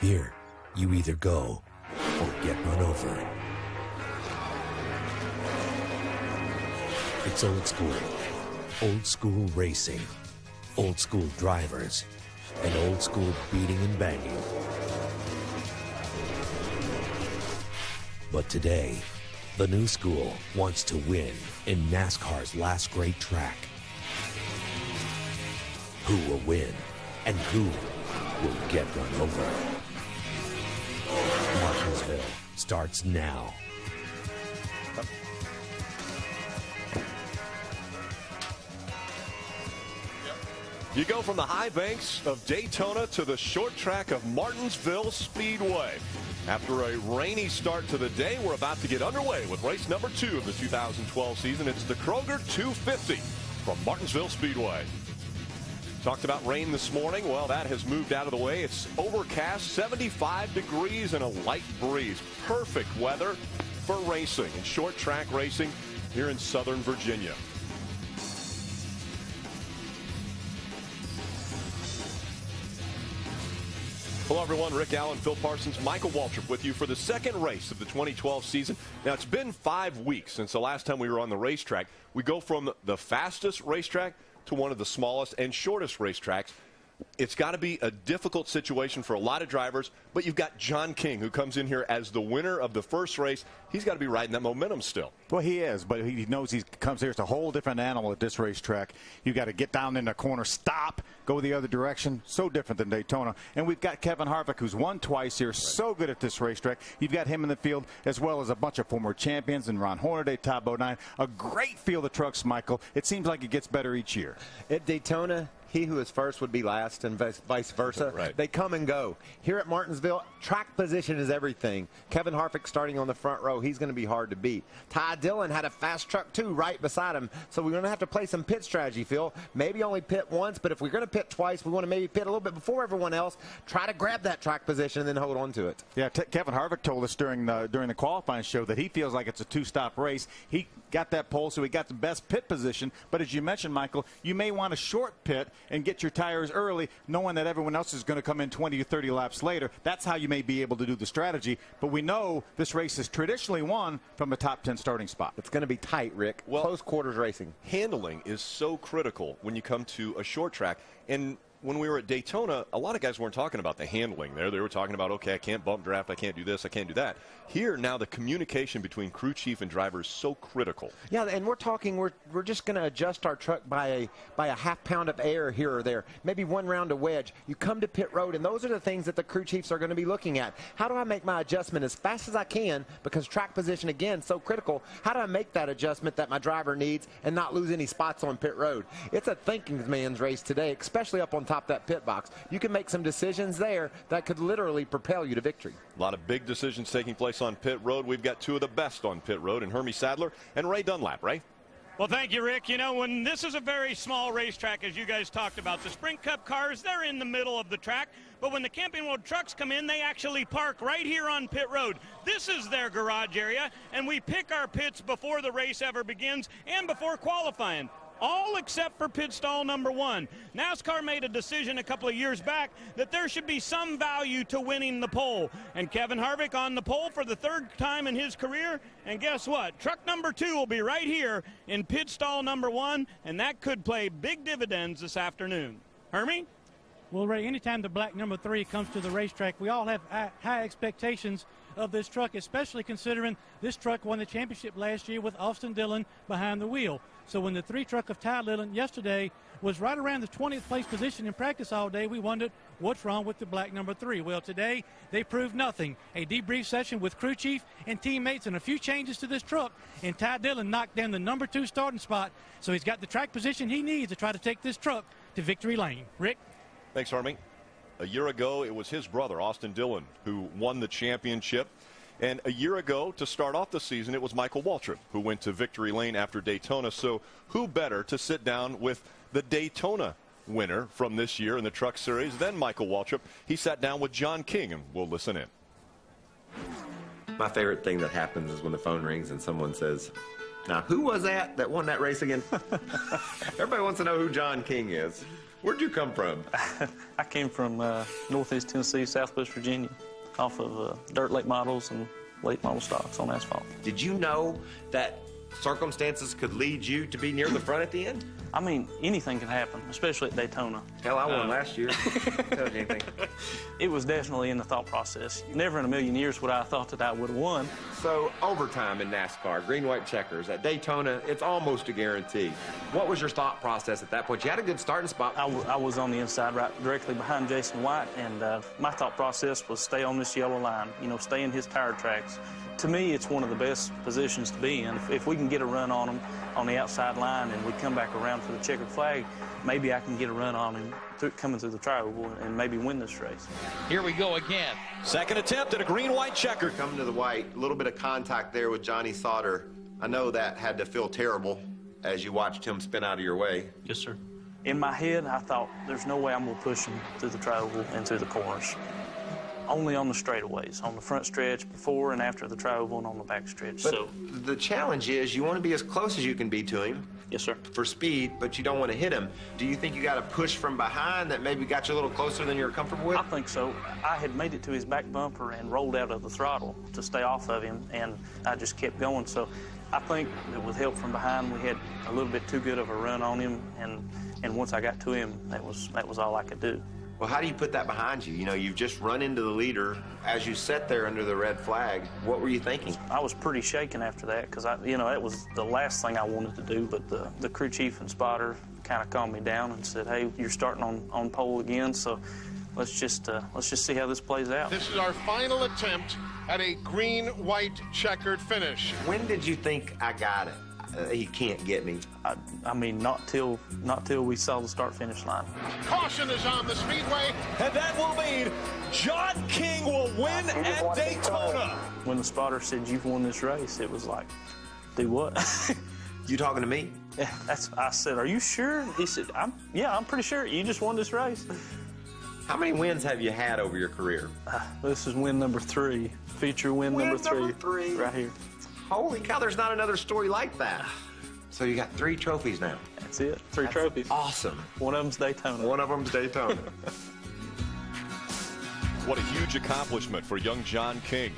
Here, you either go or get run over. It's old school. Old school racing. Old school drivers. And old school beating and banging. But today, the new school wants to win in NASCAR's last great track. Who will win and who will get run over? Martinsville starts now. You go from the high banks of Daytona to the short track of Martinsville Speedway. After a rainy start to the day, we're about to get underway with race number two of the 2012 season. It's the Kroger 250 from Martinsville Speedway. Talked about rain this morning. Well, that has moved out of the way. It's overcast, 75 degrees and a light breeze. Perfect weather for racing and short track racing here in Southern Virginia. Hello, everyone. Rick Allen, Phil Parsons, Michael Waltrip with you for the second race of the 2012 season. Now, it's been five weeks since the last time we were on the racetrack. We go from the fastest racetrack to one of the smallest and shortest racetracks. It's got to be a difficult situation for a lot of drivers, but you've got John King, who comes in here as the winner of the first race. He's got to be riding that momentum still. Well, he is, but he knows he comes here. It's a whole different animal at this racetrack. You got to get down in the corner, stop, go the other direction. So different than Daytona. And we've got Kevin Harvick, who's won twice here, so good at this racetrack. You've got him in the field, as well as a bunch of former champions and Ron Hornaday, Todd Bodine. A great field of trucks, Michael. It seems like it gets better each year. At Daytona, he who is first would be last and vice versa. Right. They come and go. Here at Martinsville, track position is everything. Kevin Harvick starting on the front row, he's going to be hard to beat. Ty Dillon had a fast truck too right beside him, so we're going to have to play some pit strategy, Phil. Maybe only pit once, but if we're going to pit twice, we want to maybe pit a little bit before everyone else. Try to grab that track position and then hold on to it. Yeah, Kevin Harvick told us during the during the qualifying show that he feels like it's a two-stop race. He got that pole, so he got the best pit position. But as you mentioned, Michael, you may want a short pit and get your tires early, knowing that everyone else is going to come in 20 or 30 laps later. That's how you may be able to do the strategy. But we know this race is traditionally won from a top 10 starting spot. It's going to be tight, Rick. Well- Close quarters racing. handling is so critical when you come to a short track. And when we were at Daytona, a lot of guys weren't talking about the handling there. They were talking about, okay, I can't bump draft, I can't do this, I can't do that. Here, now the communication between crew chief and driver is so critical. Yeah, and we're talking we're we're just going to adjust our truck by a by a half pound of air here or there, maybe one round of wedge. You come to pit road, and those are the things that the crew chiefs are going to be looking at. How do I make my adjustment as fast as I can because track position again so critical? How do I make that adjustment that my driver needs and not lose any spots on pit road? It's a thinking man's race today, especially up on top of that pit box. You can make some decisions there that could literally propel you to victory. A lot of big decisions taking place on pit road. We've got two of the best on pit road, and Hermie Sadler and Ray Dunlap, Ray. Well, thank you, Rick. You know, when this is a very small racetrack, as you guys talked about, the Sprint Cup cars, they're in the middle of the track. But when the Camping World trucks come in, they actually park right here on pit road. This is their garage area, and we pick our pits before the race ever begins and before qualifying. All except for pit stall number one. NASCAR made a decision a couple of years back that there should be some value to winning the pole. And Kevin Harvick on the pole for the third time in his career. And guess what? Truck number two will be right here in pit stall number one, and that could play big dividends this afternoon. Hermie? Well, Ray, anytime the black number three comes to the racetrack, we all have high expectations of this truck, especially considering this truck won the championship last year with Austin Dillon behind the wheel. So when the three truck of Ty Dillon yesterday was right around the 20th place position in practice all day, we wondered what's wrong with the black number three. Well, today they proved nothing. A debrief session with crew chief and teammates and a few changes to this truck, and Ty Dillon knocked down the number two starting spot. So he's got the track position he needs to try to take this truck to victory lane. Rick? Thanks, Hermie. A year ago, it was his brother, Austin Dillon, who won the championship. And a year ago, to start off the season, it was Michael Waltrip who went to victory lane after Daytona. So, who better to sit down with the Daytona winner from this year in the Truck Series than Michael Waltrip? He sat down with John King, and we'll listen in. My favorite thing that happens is when the phone rings and someone says, now, who was that that won that race again? Everybody wants to know who John King is. Where'd you come from? I came from uh, Northeast Tennessee, Southwest Virginia, off of uh, dirt late models and late model stocks on asphalt. Did you know that circumstances could lead you to be near the front at the end? I mean, anything can happen, especially at Daytona. Hell, I won uh, last year. Tell you anything. It was definitely in the thought process. Never in a million years would I have thought that I would have won. So, overtime in NASCAR, green, white checkers, at Daytona, it's almost a guarantee. What was your thought process at that point? You had a good starting spot. I, I was on the inside, right directly behind Jason White, and uh, my thought process was stay on this yellow line, you know, stay in his tire tracks. To me, it's one of the best positions to be in. If, if we can get a run on them, on the outside line and we come back around for the checkered flag, maybe I can get a run on him through, coming through the tri-oval and maybe win this race. Here we go again. Second attempt at a green-white checker. Coming to the white, a little bit of contact there with Johnny Sauter. I know that had to feel terrible as you watched him spin out of your way. Yes, sir. In my head, I thought, there's no way I'm going to push him through the tri-oval and through the corners only on the straightaways, on the front stretch, before and after the tri-oval, and on the back stretch. But so the challenge is you want to be as close as you can be to him. Yes, sir. For speed, but you don't want to hit him. Do you think you got to push from behind that maybe got you a little closer than you're comfortable with? I think so. I had made it to his back bumper and rolled out of the throttle to stay off of him, and I just kept going. So I think that with help from behind, we had a little bit too good of a run on him, and and once I got to him, that was that was all I could do. Well, how do you put that behind you? You know, you've just run into the leader. As you sat there under the red flag, what were you thinking? I was pretty shaken after that because I, you know, that was the last thing I wanted to do. But the, the crew chief and spotter kind of calmed me down and said, "Hey, you're starting on on pole again, so let's just uh, let's just see how this plays out." This is our final attempt at a green-white checkered finish. When did you think I got it? Uh, he can't get me. I, I, mean, not till not till we saw the start finish line. Caution is on the speedway, and that will mean John King will win at Daytona. When the spotter said you've won this race, it was like, do what? you talking to me? Yeah, that's. I said, are you sure? He said, I'm. Yeah, I'm pretty sure. You just won this race. How many wins have you had over your career? Uh, this is win number three. Feature win, win number, three, number three. Right here. Holy cow, there's not another story like that. So you got three trophies now. That's it. Three That's trophies. Awesome. One of them's Daytona. One of them's Daytona. what a huge accomplishment for young John King.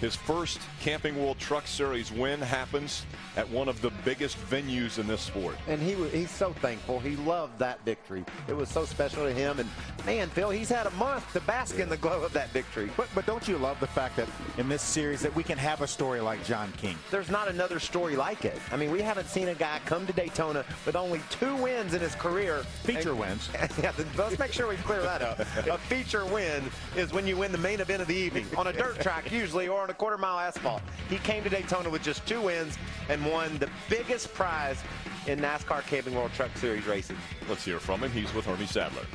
His first Camping World Truck Series win happens at one of the biggest venues in this sport. And he he's so thankful. He loved that victory. It was so special to him. And man, Phil, he's had a month to bask in the glow of that victory. But but don't you love the fact that in this series that we can have a story like John King? There's not another story like it. I mean, we haven't seen a guy come to Daytona with only two wins in his career. Feature and, wins. yeah, let's make sure we clear that up. a feature win is when you win the main event of the evening on a dirt track usually or on a quarter mile asphalt. He came to Daytona with just two wins and won the biggest prize in NASCAR Camping World Truck Series racing. Let's hear from him. He's with Hermie Sadler.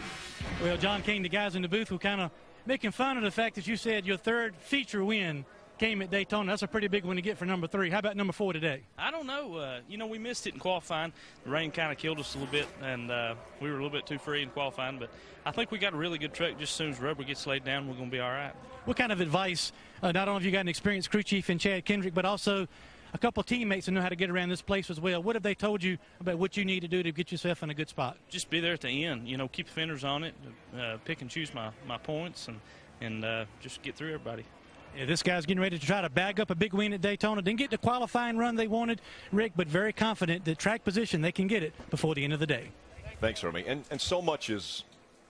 Well, John King, the guys in the booth were kind of making fun of the fact that you said your third feature win came at Daytona. That's a pretty big one to get for number three. How about number four today? I don't know. Uh, you know, we missed it in qualifying. The rain kind of killed us a little bit, and uh, we were a little bit too free in qualifying. But I think we got a really good truck. Just as soon as rubber gets laid down, we're going to be all right. What kind of advice, uh, not only have you got an experienced crew chief in Chad Kendrick, but also a couple of teammates that know how to get around this place as well. What have they told you about what you need to do to get yourself in a good spot? Just be there at the end. You know, keep the fenders on it, uh, pick and choose my, my points, and, and uh, just get through everybody. Yeah, this guy's getting ready to try to bag up a big win at Daytona. Didn't get the qualifying run they wanted, Rick, but very confident that track position they can get it before the end of the day. Thanks, Hermie. And, and so much is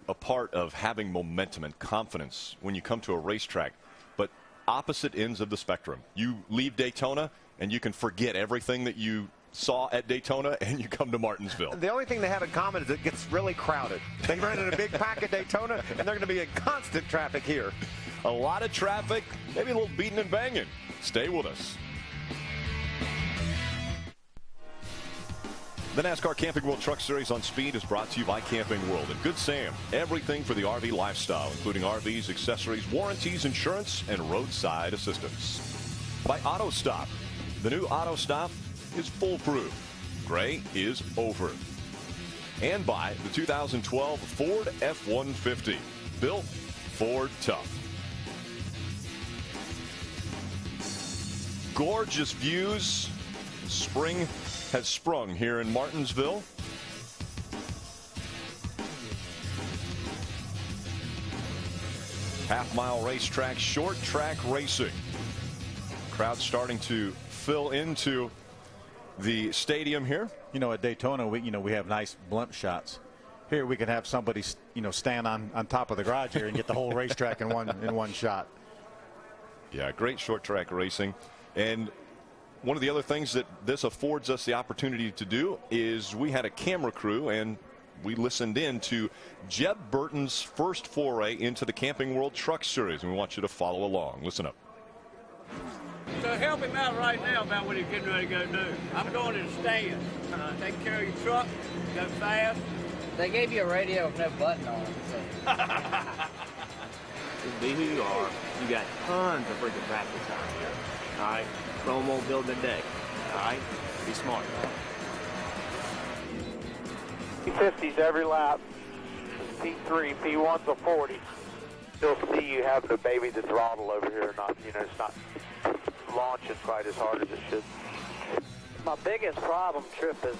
a part of having momentum and confidence when you come to a racetrack. But opposite ends of the spectrum. You leave Daytona and you can forget everything that you saw at Daytona and you come to Martinsville. The only thing they have in common is it gets really crowded. They ran in a big pack at Daytona and they're going to be in constant traffic here. A lot of traffic, maybe a little beating and banging. Stay with us. The NASCAR Camping World Truck Series on Speed is brought to you by Camping World and Good Sam. Everything for the RV lifestyle, including RVs, accessories, warranties, insurance, and roadside assistance. By Auto Stop. The new Auto Stop is foolproof. Gray is over. And by the 2012 Ford F-150. Built Ford Tough. Gorgeous views. Spring has sprung here in Martinsville. Half mile racetrack, short track racing. Crowd starting to fill into the stadium here. You know, at Daytona, we you know we have nice blimp shots. Here we can have somebody you know stand on on top of the garage here and get the whole racetrack in one in one shot. Yeah, great short track racing. And one of the other things that this affords us the opportunity to do is we had a camera crew and we listened in to Jeb Burton's first foray into the Camping World Truck Series. And we want you to follow along. Listen up. So help him out right now about what he's getting ready to go do. I'm going to the stand. Uh, take care of your truck, go fast. They gave you a radio with no button on it. So. Just be who you are. You got tons of freaking practice out here. All right? Rome won't build a day. All right? Be smart. P50s every lap. P3, P1's a 40. Still see you have the baby the throttle over here. Not, you know, it's not launching quite as hard as it should. My biggest problem, Trip, is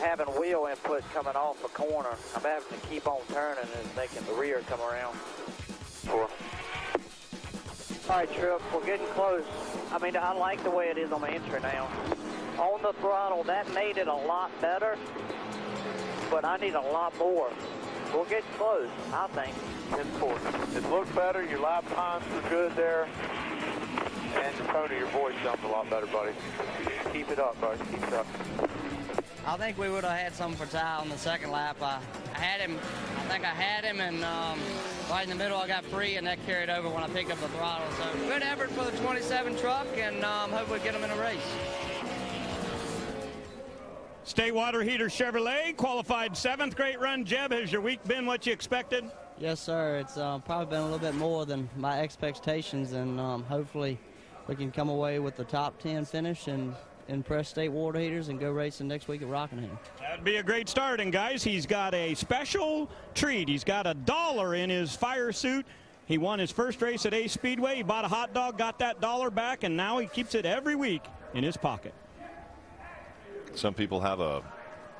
having wheel input coming off a corner. I'm having to keep on turning and making the rear come around. Four. All right, Trip, we're getting close. I mean, I like the way it is on the entry now. On the throttle, that made it a lot better, but I need a lot more. We'll get close, I think. 10-4. It looked better. Your lap times were good there. And the tone of your voice sounds a lot better, buddy. Keep it up, buddy. Keep it up. I think we would have had something for Ty on the second lap. I, I had him, I think I had him, and um, right in the middle I got free, and that carried over when I picked up the throttle. So good effort for the 27 truck, and um, hope we get him in a race. State Water Heater Chevrolet qualified seventh. Great run, Jeb. Has your week been what you expected? Yes, sir. It's uh, probably been a little bit more than my expectations, and um, hopefully we can come away with the top 10 finish and impress state water heaters and go racing next week at Rockingham. That'd be a great start. And guys, he's got a special treat. He's got a dollar in his fire suit. He won his first race at Ace Speedway. He bought a hot dog, got that dollar back, and now he keeps it every week in his pocket. Some people have a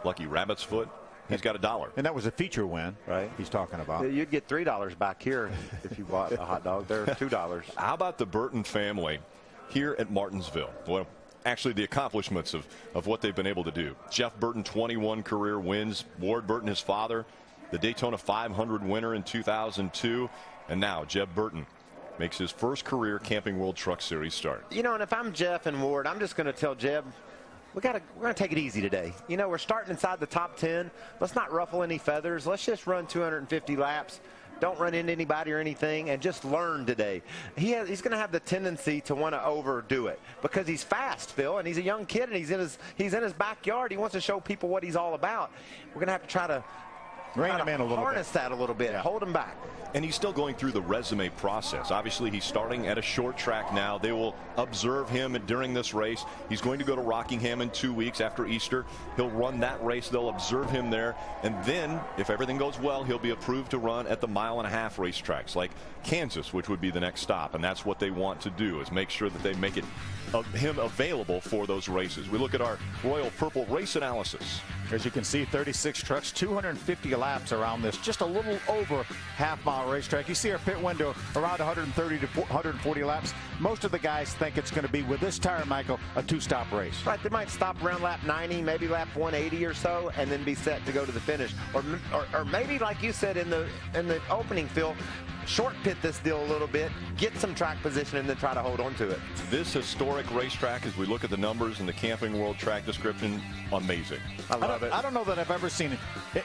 lucky rabbit's foot. He's got a dollar. And that was a feature win, right? He's talking about. You'd get three dollars back here if you bought a hot dog. There are two dollars. How about the Burton family here at Martinsville? Well, actually, the accomplishments of of what they've been able to do. Jeff Burton, 21 career wins. Ward Burton, his father, the Daytona 500 winner in 2002, and now Jeb Burton makes his first career Camping World Truck Series start. You know, and if I'm Jeff and Ward, I'm just going to tell Jeb, we got to we're going to take it easy today. You know, we're starting inside the top 10. Let's not ruffle any feathers. Let's just run 250 laps. Don't run into anybody or anything, and just learn today. He has, he's going to have the tendency to want to overdo it because he's fast, Phil, and he's a young kid, and he's in his he's in his backyard. He wants to show people what he's all about. We're going to have to try to Rein him in a little harness bit. that a little bit, Yeah. hold him back. And he's still going through the resume process. Obviously, he's starting at a short track now. They will observe him during this race. He's going to go to Rockingham in two weeks after Easter. He'll run that race. They'll observe him there. And then, if everything goes well, he'll be approved to run at the mile and a half racetracks like Kansas, which would be the next stop. And that's what they want to do is make sure that they make it of him available for those races. We look at our Royal Purple race analysis. As you can see, 36 trucks, 250 laps around this, just a little over half mile racetrack. You see our pit window around 130 to 140 laps. Most of the guys think it's going to be, with this tire, Michael, a two stop race. Right, they might stop around lap 90, maybe lap 180 or so, and then be set to go to the finish. Or, or, or maybe, like you said in the in the opening, Phil, short pit this deal a little bit, get some track position, and then try to hold on to it. This historic racetrack, as we look at the numbers in the Camping World track description, amazing. I I love don't, it. I don't know that I've ever seen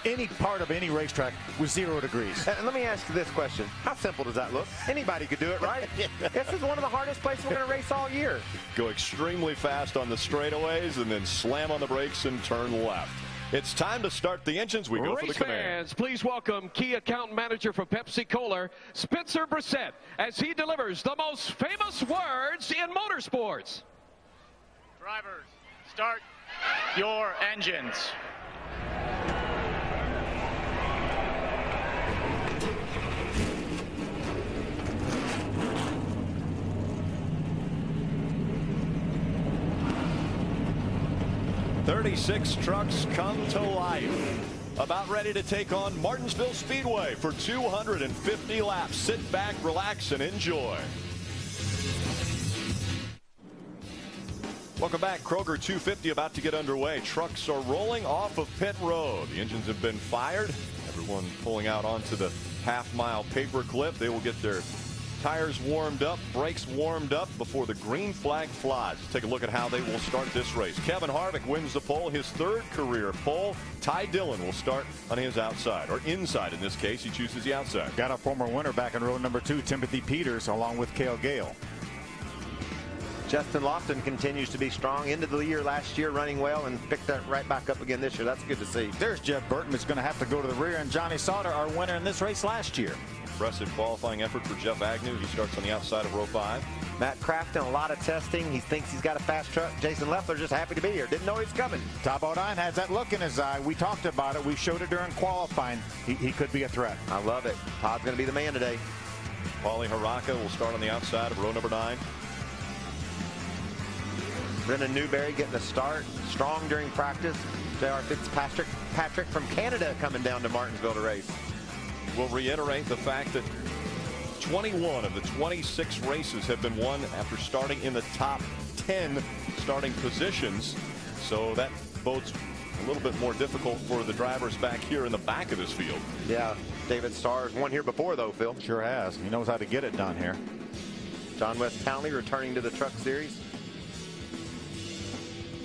any part of any racetrack with zero degrees. And let me ask you this question: How simple does that look? Anybody could do it, right? this is one of the hardest places we're going to race all year. Go extremely fast on the straightaways and then slam on the brakes and turn left. It's time to start the engines. We go for the Race command. fans, please welcome key account manager for Pepsi Cola, Spencer Brissett, as he delivers the most famous words in motorsports. Drivers, start your engines. 36 trucks come to life. About ready to take on Martinsville Speedway for 250 laps. Sit back, relax, and enjoy. Welcome back. Kroger 250 about to get underway. Trucks are rolling off of pit road. The engines have been fired. Everyone pulling out onto the half mile paper clip. They will get their tires warmed up, brakes warmed up before the green flag flies. Take a look at how they will start this race. Kevin Harvick wins the pole, his third career pole. Ty Dillon will start on his outside, or inside in this case. He chooses the outside. Got a former winner back in row number two, Timothy Peters, along with Cale Gale. Justin Lofton continues to be strong. Into the year last year running well and picked that right back up again this year. That's good to see. There's Jeff Burton who's going to have to go to the rear and Johnny Sauter our winner in this race last year. Impressive qualifying effort for Jeff Agnew. He starts on the outside of row five. Matt Kraft done a lot of testing. He thinks he's got a fast truck. Jason Leffler just happy to be here. Didn't know he was coming. Todd Bodine has that look in his eye. We talked about it. We showed it during qualifying. He, he could be a threat. I love it. Todd's going to be the man today. Paulie Harraka will start on the outside of row number nine. Brennan Newberry getting a start. Strong during practice. J.R. Fitzpatrick Patrick from Canada coming down to Martinsville to race. We'll reiterate the fact that 21 of the 26 races have been won after starting in the top 10 starting positions. So that bodes a little bit more difficult for the drivers back here in the back of this field. Yeah, David Starr's won here before, though, Phil. Sure has. He knows how to get it done here. John Wes Townley returning to the Truck Series.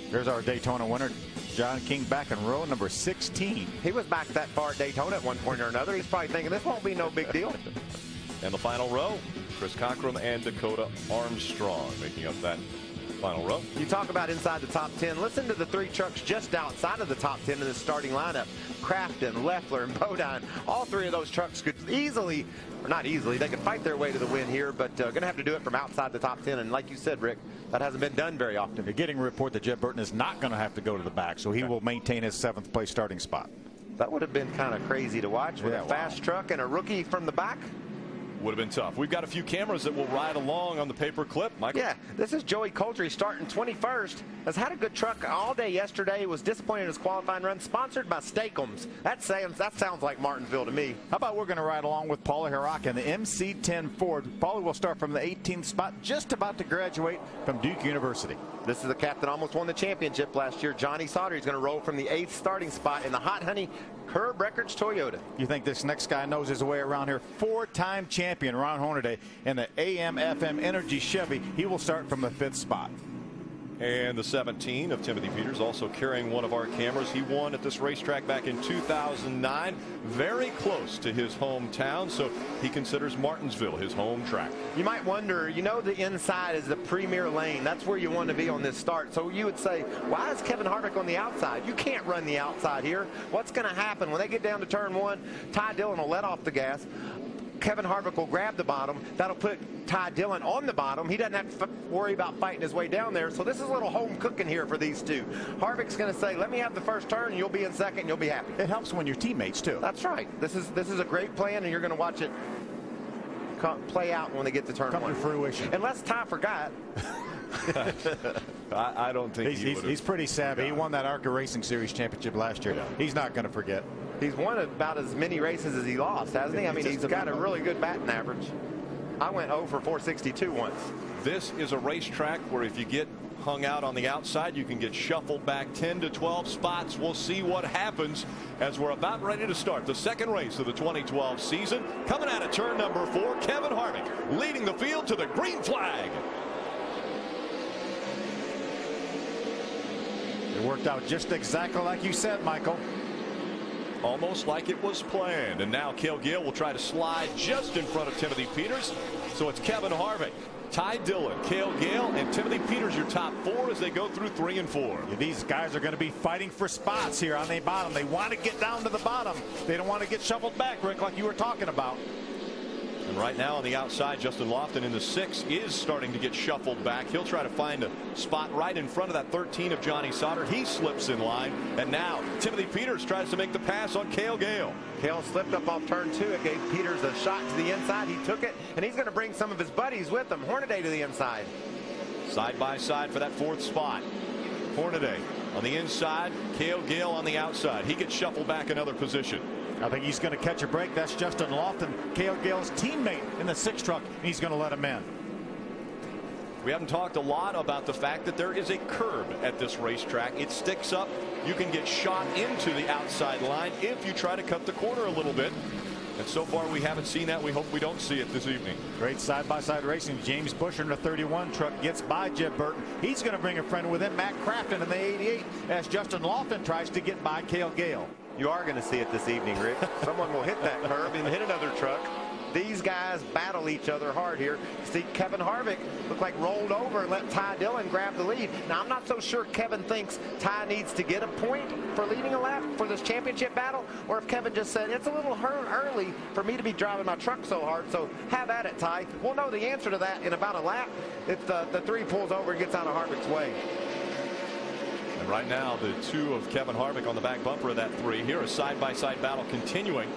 There's our Daytona winner, John King, back in row number 16. He was back that far at Daytona at one point or another. He's probably thinking this won't be no big deal. and the final row, Chris Cockrum and Dakota Armstrong making up that final row. You talk about inside the top 10. Listen to the three trucks just outside of the top 10 in the starting lineup. Crafton, Leffler, and Bodine. All three of those trucks could easily, or not easily, they could fight their way to the win here, but uh, going to have to do it from outside the top 10. And like you said, Rick, that hasn't been done very often. You're getting a report that Jeff Burton is not going to have to go to the back, so he Okay. will maintain his seventh place starting spot. That would have been kind of crazy to watch with Yeah, a fast truck and a rookie from the back. Would have been tough. We've got a few cameras that will ride along on the paper clip. Michael? Yeah, this is Joey Coulter starting 21st. Has had a good truck all day yesterday. Was disappointed in his qualifying run. Sponsored by Steakums. That sounds that sounds like Martinsville to me. How about we're going to ride along with Paulie Harraka in the MC10 Ford. Paulie will start from the 18th spot, just about to graduate from Duke University. This is the cat that almost won the championship last year. Johnny Sauter. is going to roll from the eighth starting spot in the Hot Honey Herb Records Toyota. You think this next guy knows his way around here? Four-time champion Ron Hornaday in the AM FM Energy Chevy. He will start from the fifth spot. And the 17 of Timothy Peters also carrying one of our cameras. He won at this racetrack back in 2009, very close to his hometown, so he considers Martinsville his home track. You might wonder, you know, the inside is the premier lane. That's where you want to be on this start. So you would say, why is Kevin Harvick on the outside? You can't run the outside here. What's going to happen when they get down to turn one? Ty Dillon will let off the gas. Kevin Harvick will grab the bottom. That'll put Ty Dillon on the bottom. He doesn't have to f- worry about fighting his way down there. So this is a little home cooking here for these two. Harvick's going to say, "Let me have the first turn, and you'll be in second, and you'll be happy." It helps when your teammates too. That's right. This is this is a great plan, and you're going to watch it co- play out when they get to turn Come one. to fruition. Unless Ty forgot. I, I don't think He's, he he's, he's pretty savvy. He won that ARCA Racing Series championship last year. He's not going to forget. He's won about as many races as he lost, hasn't he? I mean, he's got a really good batting average. I went 0 for 462 once. This is a racetrack where if you get hung out on the outside, you can get shuffled back 10 to 12 spots. We'll see what happens as we're about ready to start the second race of the 2012 season. Coming out of turn number four, Kevin Harvick leading the field to the green flag. It worked out just exactly like you said, Michael. Almost like it was planned. And now Cale Gale will try to slide just in front of Timothy Peters. So it's Kevin Harvick, Ty Dillon, Cale Gale, and Timothy Peters, your top four as they go through three and four. Yeah, these guys are going to be fighting for spots here on the bottom. They want to get down to the bottom. They don't want to get shuffled back, Rick, like you were talking about. And right now on the outside, Justin Lofton in the six is starting to get shuffled back. He'll try to find a spot right in front of that 13 of Johnny Sauter. He slips in line. And now Timothy Peters tries to make the pass on Cale Gale. Cale slipped up off turn two. It gave Peters a shot to the inside. He took it, and he's going to bring some of his buddies with him. Hornaday to the inside. Side by side for that fourth spot. Hornaday on the inside, Cale Gale on the outside. He gets shuffled back another position. I think he's going to catch a break. That's Justin Lofton, Cale Gale's teammate in the six truck, and he's going to let him in. We haven't talked a lot about the fact that there is a curb at this racetrack. It sticks up. You can get shot into the outside line if you try to cut the corner a little bit. And so far, we haven't seen that. We hope we don't see it this evening. Great side-by-side -side racing. James Buescher in the 31 truck gets by Jeb Burton. He's going to bring a friend with him, Matt Crafton in the 88, as Justin Lofton tries to get by Cale Gale. You are going to see it this evening, Rick. Someone will hit that curb and hit another truck. These guys battle each other hard here. See, Kevin Harvick looked like rolled over and let Ty Dillon grab the lead. Now, I'm not so sure Kevin thinks Ty needs to get a point for leading a lap for this championship battle, or if Kevin just said, it's a little early for me to be driving my truck so hard, so have at it, Ty. We'll know the answer to that in about a lap if the, the three pulls over and gets out of Harvick's way. And right now, the two of Kevin Harvick on the back bumper of that three. Here, a side-by-side -side battle continuing.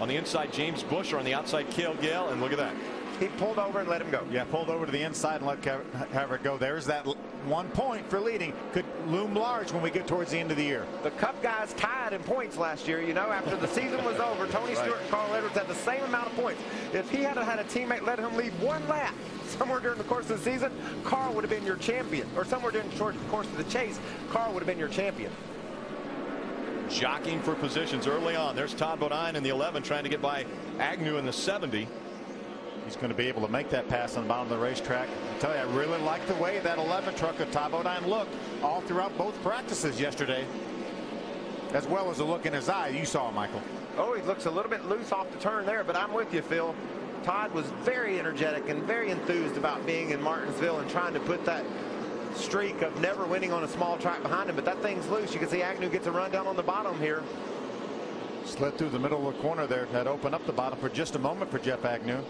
On the inside, James Buescher. On the outside, Cale Gale. And look at that. He pulled over and let him go. Yeah, pulled over to the inside and let Harvick go. There's that one point for leading. Could loom large when we get towards the end of the year. The Cup guys tied in points last year. You know, after the season was over, Tony right. Stewart and Carl Edwards had the same amount of points. If he had had a teammate let him lead one lap somewhere during the course of the season, Carl would have been your champion. Or somewhere during the course of the chase, Carl would have been your champion jockeying for positions early on. There's Todd Bodine in the 11 trying to get by Agnew in the 70. He's going to be able to make that pass on the bottom of the racetrack. I tell you, I really like the way that 11 truck of Todd Bodine looked all throughout both practices yesterday, as well as the look in his eye. You saw, Michael. Oh, he looks a little bit loose off the turn there, but I'm with you, Phil. Todd was very energetic and very enthused about being in Martinsville and trying to put that streak of never winning on a small track behind him, but that thing's loose. You can see Agnew gets a run down on the bottom here. Slid through the middle of the corner there. That opened up the bottom for just a moment for Jeff Agnew.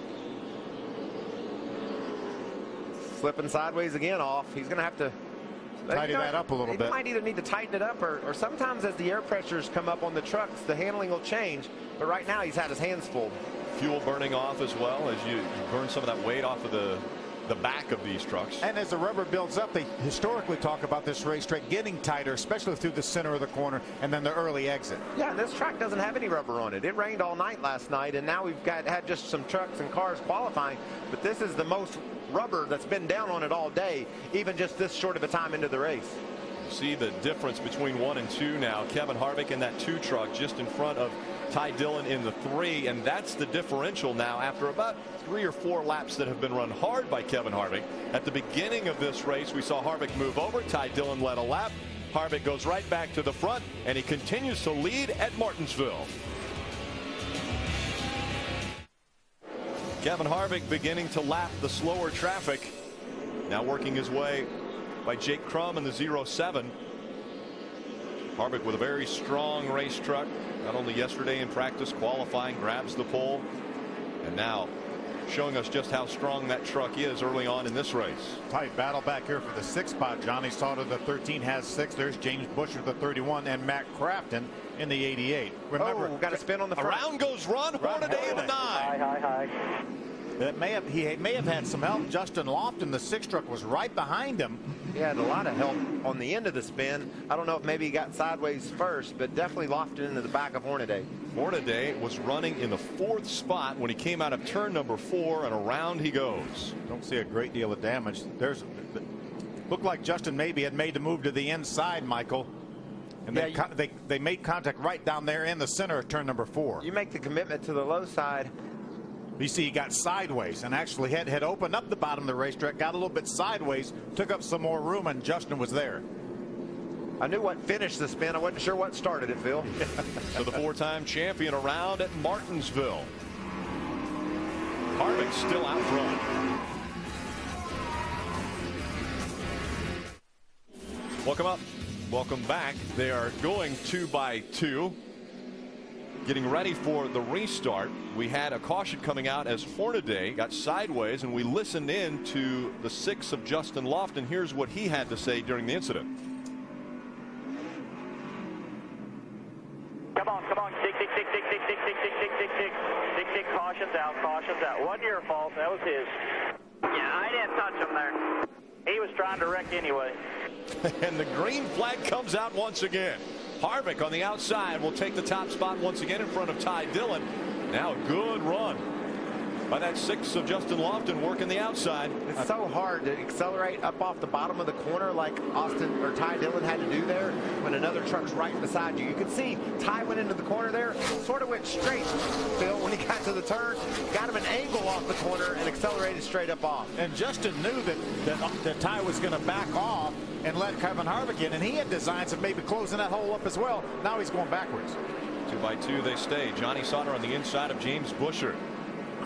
Slipping sideways again off. He's going to have to tidy you know, that up a little he bit. He might either need to tighten it up or, or sometimes as the air pressures come up on the trucks, the handling will change. But right now he's had his hands full. Fuel burning off as well as you, you burn some of that weight off of the the back of these trucks. And as the rubber builds up, they historically talk about this racetrack getting tighter, especially through the center of the corner and then the early exit. Yeah, this track doesn't have any rubber on it. It rained all night last night, and now we've got had just some trucks and cars qualifying, but this is the most rubber that's been down on it all day, even just this short of a time into the race. See the difference between one and two now. Kevin Harvick in that two truck just in front of Ty Dillon in the three, and that's the differential now after about three or four laps that have been run hard by Kevin Harvick. At the beginning of this race, we saw Harvick move over. Ty Dillon led a lap. Harvick goes right back to the front, and he continues to lead at Martinsville. Kevin Harvick beginning to lap the slower traffic. Now working his way by Jake Crum in the 07. Harvick with a very strong race truck. Not only yesterday in practice qualifying grabs the pole and now showing us just how strong that truck is early on in this race. Tight battle back here for the six spot. Johnny Sauter the 13 has six. There's James Buescher the 31 and Matt Crafton in the 88. Remember, oh, got a spin on the front. Around goes Ron Hornaday in the nine. Hi, hi, hi. That may have he may have had some help. Justin Lofton, the six truck, was right behind him. He had a lot of help on the end of the spin. I don't know if maybe he got sideways first, but definitely Lofton into the back of Hornaday. Hornaday was running in the fourth spot when he came out of turn number four, and around he goes. Don't see a great deal of damage. There's looked like Justin maybe had made the move to the inside, Michael. And yeah, they, they, they made contact right down there in the center of turn number four. You make the commitment to the low side you see he got sideways and actually had, had opened up the bottom of the racetrack, got a little bit sideways, took up some more room, and Justin was there. I knew what finished the spin. I wasn't sure what started it, Phil. so the four-time champion around at Martinsville. Harvick still out front. Welcome up. Welcome back. They are going two by two getting ready for the restart. We had a caution coming out as Hornaday got sideways, and we listened in to the six of Justin Lofton. Here's what he had to say during the incident. Come on, come on, tick, tick, tick, tick, tick, tick, tick, tick, tick, tick, tick, tick, tick, caution's out, caution's out. Wasn't your fault, that was his. Yeah, I didn't touch him there. He was trying to wreck anyway. and the green flag comes out once again. Harvick on the outside will take the top spot once again in front of Ty Dillon. Now a good run by that six of Justin Lofton working the outside. It's so hard to accelerate up off the bottom of the corner like Austin or Ty Dillon had to do there when another truck's right beside you. You can see Ty went into the corner there, sort of went straight, Phil, when he got to the turn, got him an angle off the corner and accelerated straight up off. And Justin knew that, that, that Ty was going to back off and let Kevin Harvick in, and he had designs of maybe closing that hole up as well. Now he's going backwards. Two by two they stay. Johnny Sauter on the inside of James Buescher.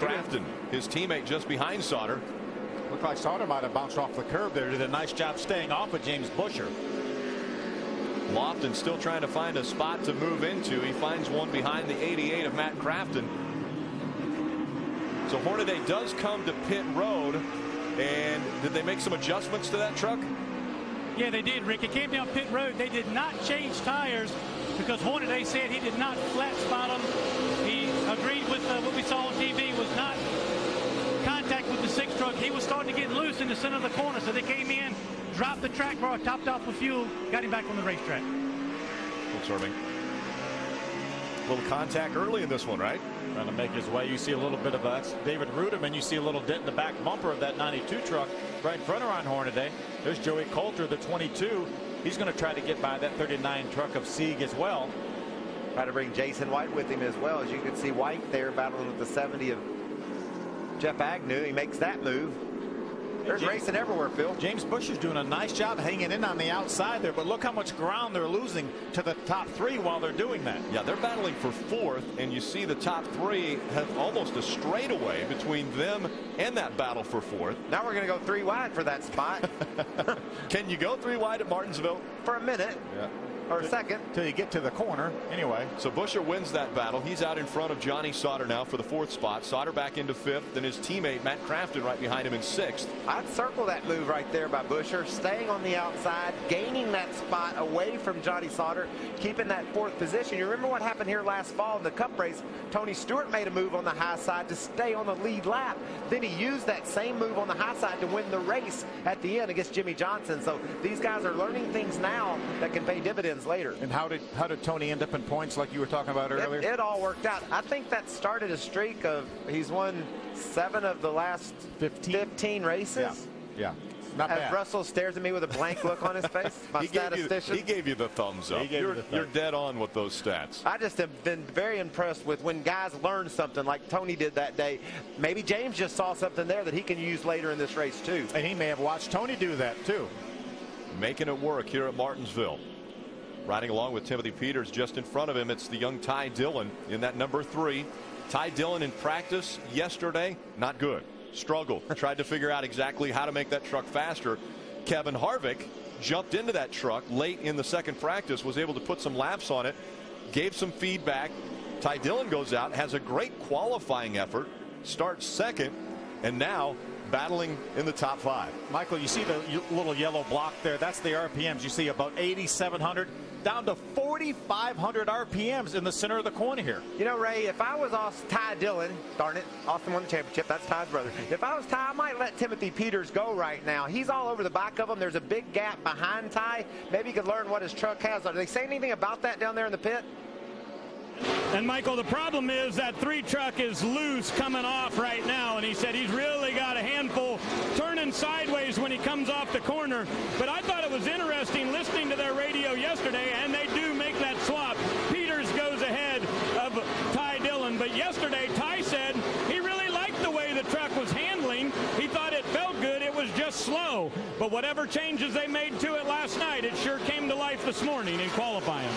Crafton, his teammate just behind Sauter. Looked like Sauter might have bounced off the curb there. Did a nice job staying off of James Buescher. Lofton still trying to find a spot to move into. He finds one behind the 88 of Matt Crafton. So Hornaday does come to pit road. And did they make some adjustments to that truck? Yeah, they did, Rick. It came down pit road. They did not change tires because Hornaday said he did not flat spot them. He agreed with uh, what we saw on TV was not contact with the six truck. He was starting to get loose in the center of the corner, so they came in, dropped the track bar, topped off with fuel, got him back on the racetrack. Full serving. Little contact early in this one, right? Trying to make his way. You see a little bit of a David Reutimann. You see a little dent in the back bumper of that 92 truck right in front of Ron Hornaday. There's Joey Coulter, the 22. He's going to try to get by that 39 truck of Sieg as well. Try to bring Jason White with him as well. As you can see White there battling with the 70 of Jeff Agnew. He makes that move. There's James, racing everywhere, Phil. James Buescher doing a nice job hanging in on the outside there, but look how much ground they're losing to the top three while they're doing that. Yeah, they're battling for fourth, and you see the top three have almost a straightaway between them and that battle for fourth. Now we're going to go three wide for that spot. Can you go three wide at Martinsville? For a minute. Yeah or second. Till you get to the corner. Anyway. So Buescher wins that battle. He's out in front of Johnny Sauter now for the fourth spot. Sauter back into fifth. and his teammate Matt Crafton right behind him in sixth. I'd circle that move right there by Buescher. Staying on the outside, gaining that spot away from Johnny Sauter, keeping that fourth position. You remember what happened here last fall in the Cup race? Tony Stewart made a move on the high side to stay on the lead lap. Then he used that same move on the high side to win the race at the end against Jimmie Johnson. So these guys are learning things now that can pay dividends later. And how did how did Tony end up in points like you were talking about earlier? It, it all worked out. I think that started a streak of he's won seven of the last 15, 15 races. Yeah. yeah. Not As bad. Russell stares at me with a blank look on his face, my he statistician. Gave you, he gave you the thumbs up. You're, the you're dead on with those stats. I just have been very impressed with when guys learn something like Tony did that day. Maybe James just saw something there that he can use later in this race too. And he may have watched Tony do that too. Making it work here at Martinsville. Riding along with Timothy Peters just in front of him, it's the young Ty Dillon in that number three. Ty Dillon in practice yesterday, not good. Struggled. Tried to figure out exactly how to make that truck faster. Kevin Harvick jumped into that truck late in the second practice, was able to put some laps on it, gave some feedback. Ty Dillon goes out, has a great qualifying effort, starts second, and now battling in the top five. Michael, you see the little yellow block there? That's the RPMs. You see about 8,700 down to 4,500 RPMs in the center of the corner here. You know, Ray, if I was Austin, Ty Dillon, darn it, Austin won the championship. That's Ty's brother. If I was Ty, I might let Timothy Peters go right now. He's all over the back of him. There's a big gap behind Ty. Maybe he could learn what his truck has. Are they saying anything about that down there in the pit? And Michael, the problem is that three truck is loose coming off right now, and he said he's really got a handful turning sideways when he comes off the corner. But I thought it was interesting listening to their radio yesterday, and they do make that swap. Peters goes ahead of Ty Dillon, but yesterday Ty said he really liked the way the truck was handling. He thought it felt good. It was just slow. But whatever changes they made to it last night, it sure came to life this morning in qualifying.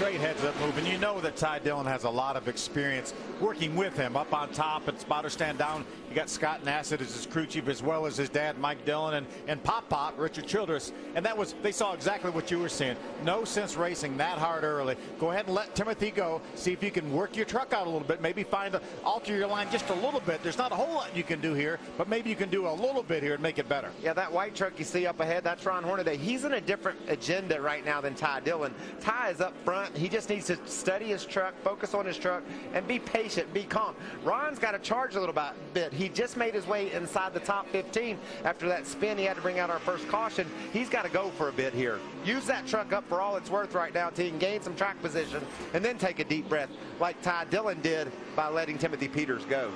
Great heads up move, and you know that Ty Dillon has a lot of experience working with him up on top and spotter stand down. You got Scott Nassett as his crew chief as well as his dad Mike Dillon and and Pop Pop Richard Childress, and that was they saw exactly what you were saying. No sense racing that hard early. Go ahead and let Timothy go. See if you can work your truck out a little bit. Maybe find a, alter your line just a little bit. There's not a whole lot you can do here, but maybe you can do a little bit here and make it better. Yeah, that white truck you see up ahead, that's Ron Hornaday. He's in a different agenda right now than Ty Dillon. Ty is up front. He just needs to study his truck, focus on his truck, and be patient, be calm. Ron's got to charge a little bit. He just made his way inside the top 15 after that spin. He had to bring out our first caution. He's got to go for a bit here. Use that truck up for all it's worth right now until can gain some track position and then take a deep breath like Ty Dillon did by letting Timothy Peters go.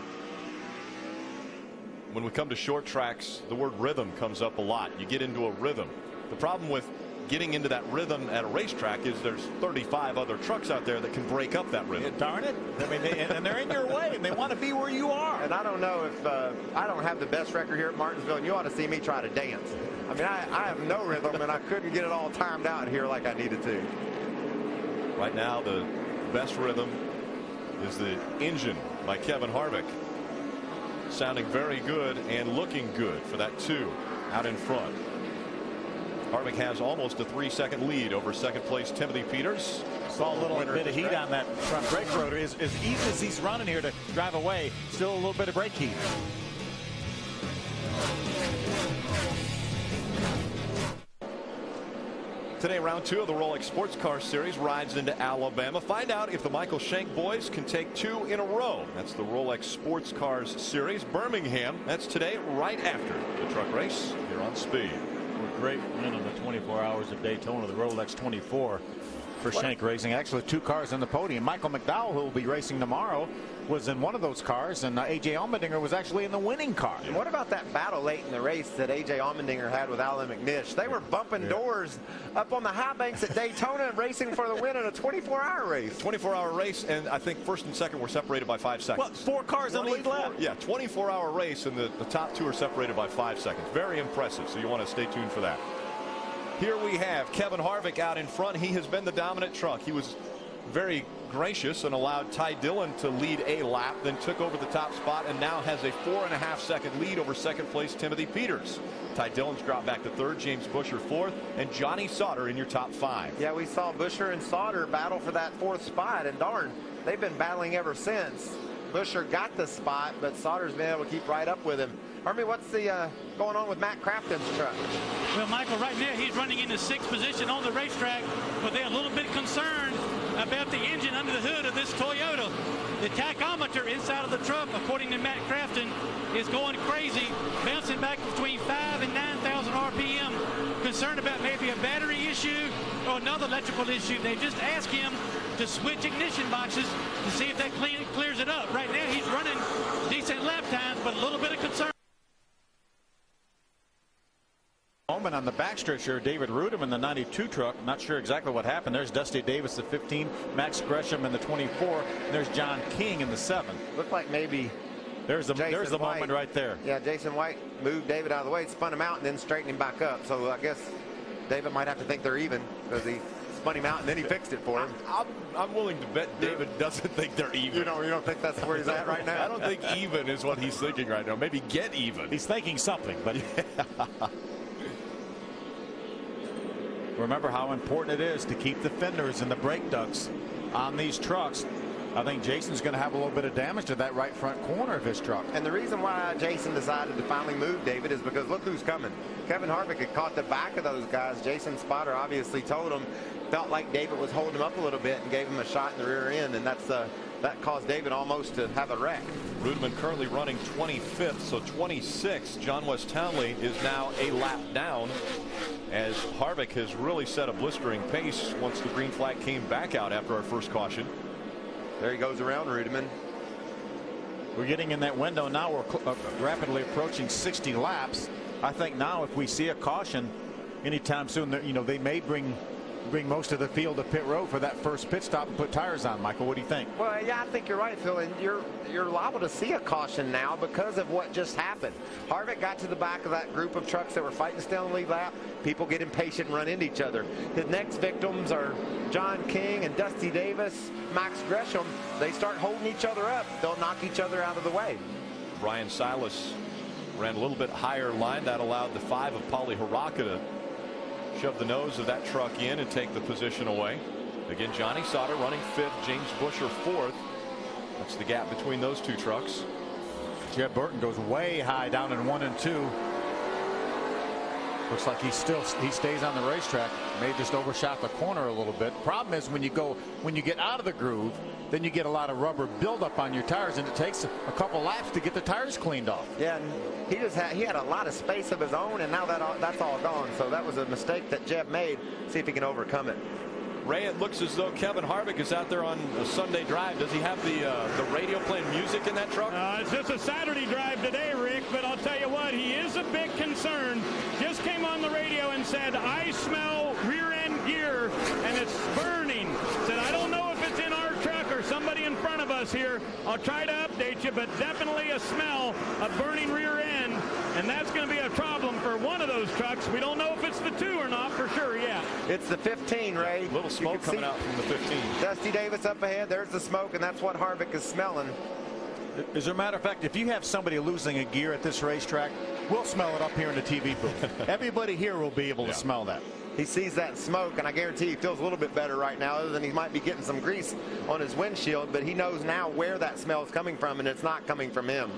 When we come to short tracks, the word rhythm comes up a lot. You get into a rhythm. The problem with getting into that rhythm at a racetrack is there's 35 other trucks out there that can break up that rhythm. Yeah, darn it. I mean, they, and they're in your way, and they want to be where you are. And I don't know if uh, I don't have the best record here at Martinsville, and you ought to see me try to dance. I mean, I, I have no rhythm, and I couldn't get it all timed out here like I needed to. Right now, the best rhythm is the engine by Kevin Harvick. Sounding very good and looking good for that two out in front. Harvick has almost a three second lead over second place Timothy Peters. Saw a little bit of heat on that front brake rotor. As, as easy as he's running here to drive away, still a little bit of brake heat. Today, round two of the Rolex Sports Car Series rides into Alabama. Find out if the Michael Shank boys can take two in a row. That's the Rolex Sports Cars Series. Birmingham, that's today, right after the truck race here on Speed. A great win on the 24 hours of Daytona, the Rolex 24 for what? Shank Racing. Actually, two cars on the podium. Michael McDowell, who will be racing tomorrow, was in one of those cars, and uh, A.J. Allmendinger was actually in the winning car. And what about that battle late in the race that A.J. Allmendinger had with Allan McNish? They were bumping yeah. doors up on the high banks at Daytona and racing for the win in a 24-hour race. 24-hour race, and I think first and second were separated by five seconds. What, four cars in the lead lap? Yeah, 24-hour race, and the, the top two are separated by five seconds. Very impressive, so you want to stay tuned for that. Here we have Kevin Harvick out in front. He has been the dominant truck. He was very gracious and allowed Ty Dillon to lead a lap, then took over the top spot and now has a four and a half second lead over second place Timothy Peters. Ty Dillon's dropped back to third, James Buescher fourth, and Johnny Sauter in your top five. Yeah, we saw Buescher and Sauter battle for that fourth spot, and darn, they've been battling ever since. Buescher got the spot, but Sauter's been able to keep right up with him. Army, what's the uh, going on with Matt Crafton's truck? Well, Michael, right now he's running in the sixth position on the racetrack, but they're a little bit concerned about the engine under the hood of this Toyota. The tachometer inside of the truck, according to Matt Crafton, is going crazy, bouncing back between 5 and 9,000 RPM. Concerned about maybe a battery issue or another electrical issue. They just asked him to switch ignition boxes to see if that clean, clears it up. Right now he's running decent lap times, but a little bit of concern. Moment on the backstretch here, David Reutimann in the 92 truck. Not sure exactly what happened. There's Dusty Davis, the 15, Max Gresham in the 24, and there's John King in the 7. Looked like maybe there's the there's the White, moment right there. Yeah, Jason White moved David out of the way, spun him out, and then straightened him back up. So I guess David might have to think they're even because he spun him out and then he fixed it for him. I'm, I'm willing to bet David doesn't think they're even. You know, you don't think that's where he's at right now? I don't think even is what he's thinking right now. Maybe get even. He's thinking something, but. Yeah. Remember how important it is to keep the fenders and the brake ducts on these trucks I think Jason's going to have a little bit of damage to that right front corner of his truck. And the reason why Jason decided to finally move David is because look who's coming. Kevin Harvick had caught the back of those guys. Jason Spotter obviously told him, felt like David was holding him up a little bit and gave him a shot in the rear end, and that's uh, that caused David almost to have a wreck. Reutimann currently running 25th, so 26th. John Wes Townley is now a lap down as Harvick has really set a blistering pace once the green flag came back out after our first caution. There he goes around Reutimann. We're getting in that window now. We're uh, rapidly approaching 60 laps. I think now if we see a caution anytime soon, you know, they may bring bring most of the field to pit road for that first pit stop and put tires on. Michael, what do you think? Well, yeah, I think you're right, Phil. And you're you're liable to see a caution now because of what just happened. Harvick got to the back of that group of trucks that were fighting to stay on the lead lap. People get impatient and run into each other. His next victims are John King and Dusty Davis, Max Gresham. They start holding each other up. They'll knock each other out of the way. Bryan Silas ran a little bit higher line. That allowed the five of Paulie Harraka to shove the nose of that truck in and take the position away. Again, Johnny Sauter running fifth, James Buescher fourth. That's the gap between those two trucks. Jeb Burton goes way high down in one and two. Looks like he still he stays on the racetrack. May just overshot the corner a little bit. Problem is when you go when you get out of the groove, then you get a lot of rubber buildup on your tires, and it takes a couple laps to get the tires cleaned off. Yeah, and he just had he had a lot of space of his own, and now that all, that's all gone. So that was a mistake that Jeb made. See if he can overcome it. Ray, it looks as though Kevin Harvick is out there on a Sunday drive. Does he have the uh, the radio playing music in that truck? Uh, it's just a Saturday drive today, Rick, but I'll tell you what, he is a big concern. Just came on the radio and said, I smell rear end gear and it's burning. Said, I don't somebody in front of us here. I'll try to update you, but definitely a smell of burning rear end, and that's going to be a problem for one of those trucks. We don't know if it's the two or not for sure yet. It's the 15, Ray. Little smoke coming see out from the 15. Dusty Davis up ahead. There's the smoke, and that's what Harvick is smelling. As a matter of fact, if you have somebody losing a gear at this racetrack, we'll smell it up here in the TV booth. Everybody here will be able to smell that. He sees that smoke, and I guarantee he feels a little bit better right now, other than he might be getting some grease on his windshield, but he knows now where that smell is coming from, and it's not coming from him.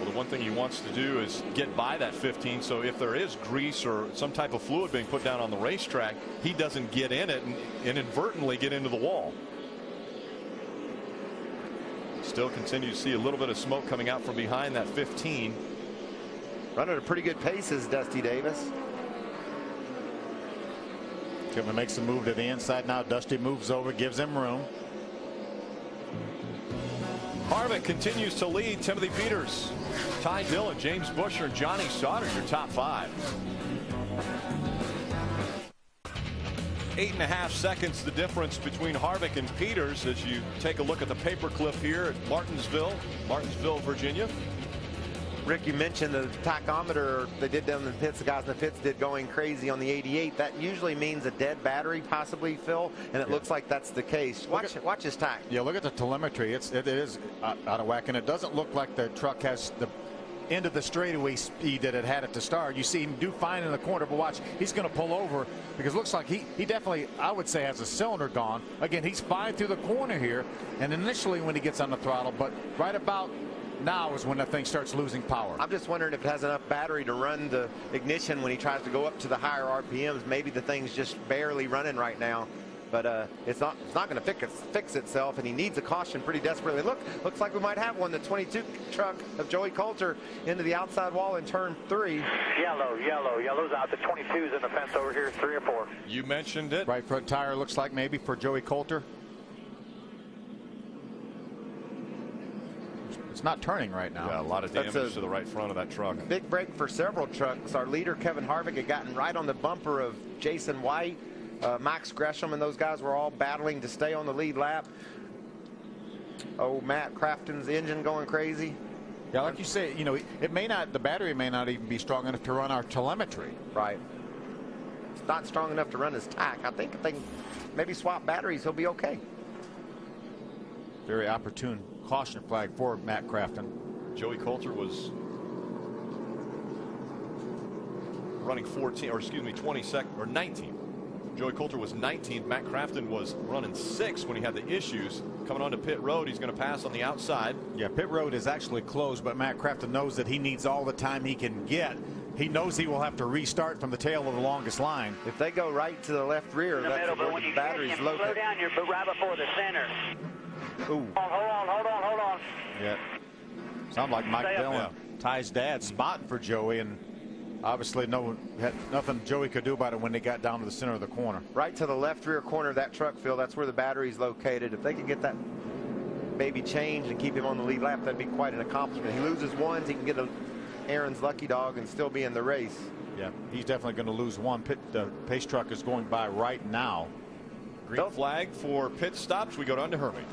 Well, the one thing he wants to do is get by that 15. So if there is grease or some type of fluid being put down on the racetrack, he doesn't get in it and inadvertently get into the wall. Still continue to see a little bit of smoke coming out from behind that 15. Running at a pretty good pace is Dusty Davis. Kevin makes a move to the inside now. Dusty moves over, gives him room. Harvick continues to lead. Timothy Peters, Ty Dillon, James Buescher, and Johnny Sauter, your top five. Eight and a half seconds the difference between Harvick and Peters as you take a look at the paperclip here at Martinsville, Martinsville, Virginia. Rick, you mentioned the tachometer they did down in the pits. The guys in the pits did going crazy on the 88. That usually means a dead battery, possibly, Phil, and it yeah. looks like that's the case. Watch, at, watch his tach. Yeah, look at the telemetry. It's it is out of whack, and it doesn't look like the truck has the end of the straightaway speed that it had at the start. You see him do fine in the corner, but watch, he's going to pull over because it looks like he, he definitely, I would say, has a cylinder gone. Again, he's fine through the corner here, and initially when he gets on the throttle, but right about now is when the thing starts losing power. I'm just wondering if it has enough battery to run the ignition when he tries to go up to the higher RPMs. Maybe the thing's just barely running right now. But uh, it's not it's not going to fix, fix itself, and he needs a caution pretty desperately. Look, looks like we might have one. The 22 truck of Joey Coulter into the outside wall in turn three. Yellow, yellow, yellow's out. The 22's in the fence over here, three or four. You mentioned it. Right front tire looks like maybe for Joey Coulter. It's not turning right now. Yeah, a lot of damage a, to the right front of that truck. Big break for several trucks. Our leader, Kevin Harvick, had gotten right on the bumper of Jason White. Uh, Max Gresham and those guys were all battling to stay on the lead lap. Oh, Matt Crafton's engine going crazy. Yeah, like you say, you know, it may not, the battery may not even be strong enough to run our telemetry. Right. It's not strong enough to run his tach. I think if they maybe swap batteries, he'll be okay. Very opportune caution flag for Matt Crafton. Joey Coulter was running 14, or excuse me, 20 second or 19. Joey Coulter was 19th. Matt Crafton was running six when he had the issues. Coming onto pit road, he's going to pass on the outside. Yeah, pit road is actually closed, but Matt Crafton knows that he needs all the time he can get. He knows he will have to restart from the tail of the longest line. If they go right to the left rear, the that's middle, where but when the you battery's him, located. slow down, you're but right before the center. Ooh. Hold on, hold on, hold on. Yeah. Sounds like Mike Stay. Dillon, Yeah. Ty's dad, spotting for Joey, and obviously no had nothing Joey could do about it when they got down to the center of the corner. Right to the left rear corner of that truck, Phil. That's where the battery's located. If they could get that baby changed and keep him on the lead lap, that'd be quite an accomplishment. He loses ones, he can get a Aaron's lucky dog and still be in the race. Yeah, he's definitely going to lose one. Pit, the pace truck is going by right now. Green flag for pit stops. We go down to Hermie.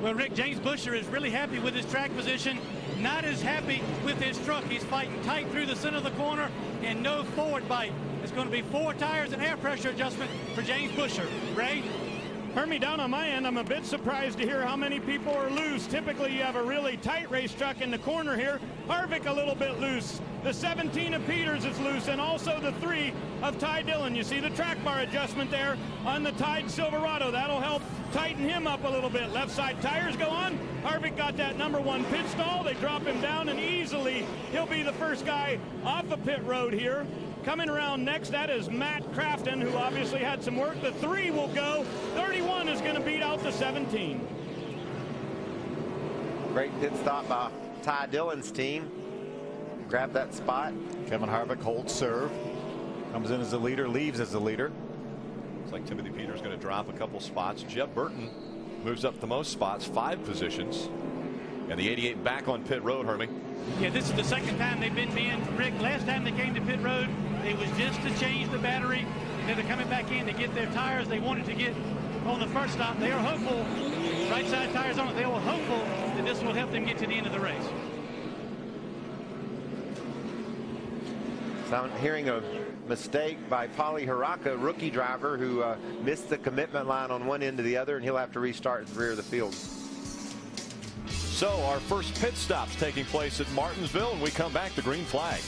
Well, Rick, James Buescher is really happy with his track position, not as happy with his truck. He's fighting tight through the center of the corner and no forward bite. It's going to be four tires and air pressure adjustment for James Buescher. Ray? Hermie, down on my end, I'm a bit surprised to hear how many people are loose. Typically, you have a really tight race truck in the corner here. Harvick a little bit loose. The 17 of Peters is loose, and also the three of Ty Dillon. You see the track bar adjustment there on the Tide Silverado. That'll help tighten him up a little bit. Left side tires go on. Harvick got that number one pit stall. They drop him down, and easily he'll be the first guy off the pit road here. Coming around next, that is Matt Crafton, who obviously had some work. The three will go. 31 is going to beat out the 17. Great pit stop by Ty Dillon's team. Grab that spot. Kevin Harvick holds serve. Comes in as the leader, leaves as the leader. Looks like Timothy Peters going to drop a couple spots. Jeb Burton moves up the most spots, five positions. And the 88 back on pit road, Hermie. Yeah, this is the second time they've been being Rick. Last time they came to pit road, it was just to change the battery. Then they're coming back in to get their tires they wanted to get on the first stop. They are hopeful, right side tires on it, they are hopeful that this will help them get to the end of the race. So I'm hearing a mistake by Paulie Harraka, rookie driver, who uh, missed the commitment line on one end to the other, and he'll have to restart at the rear of the field. So our first pit stop's taking place at Martinsville, and we come back to green flag.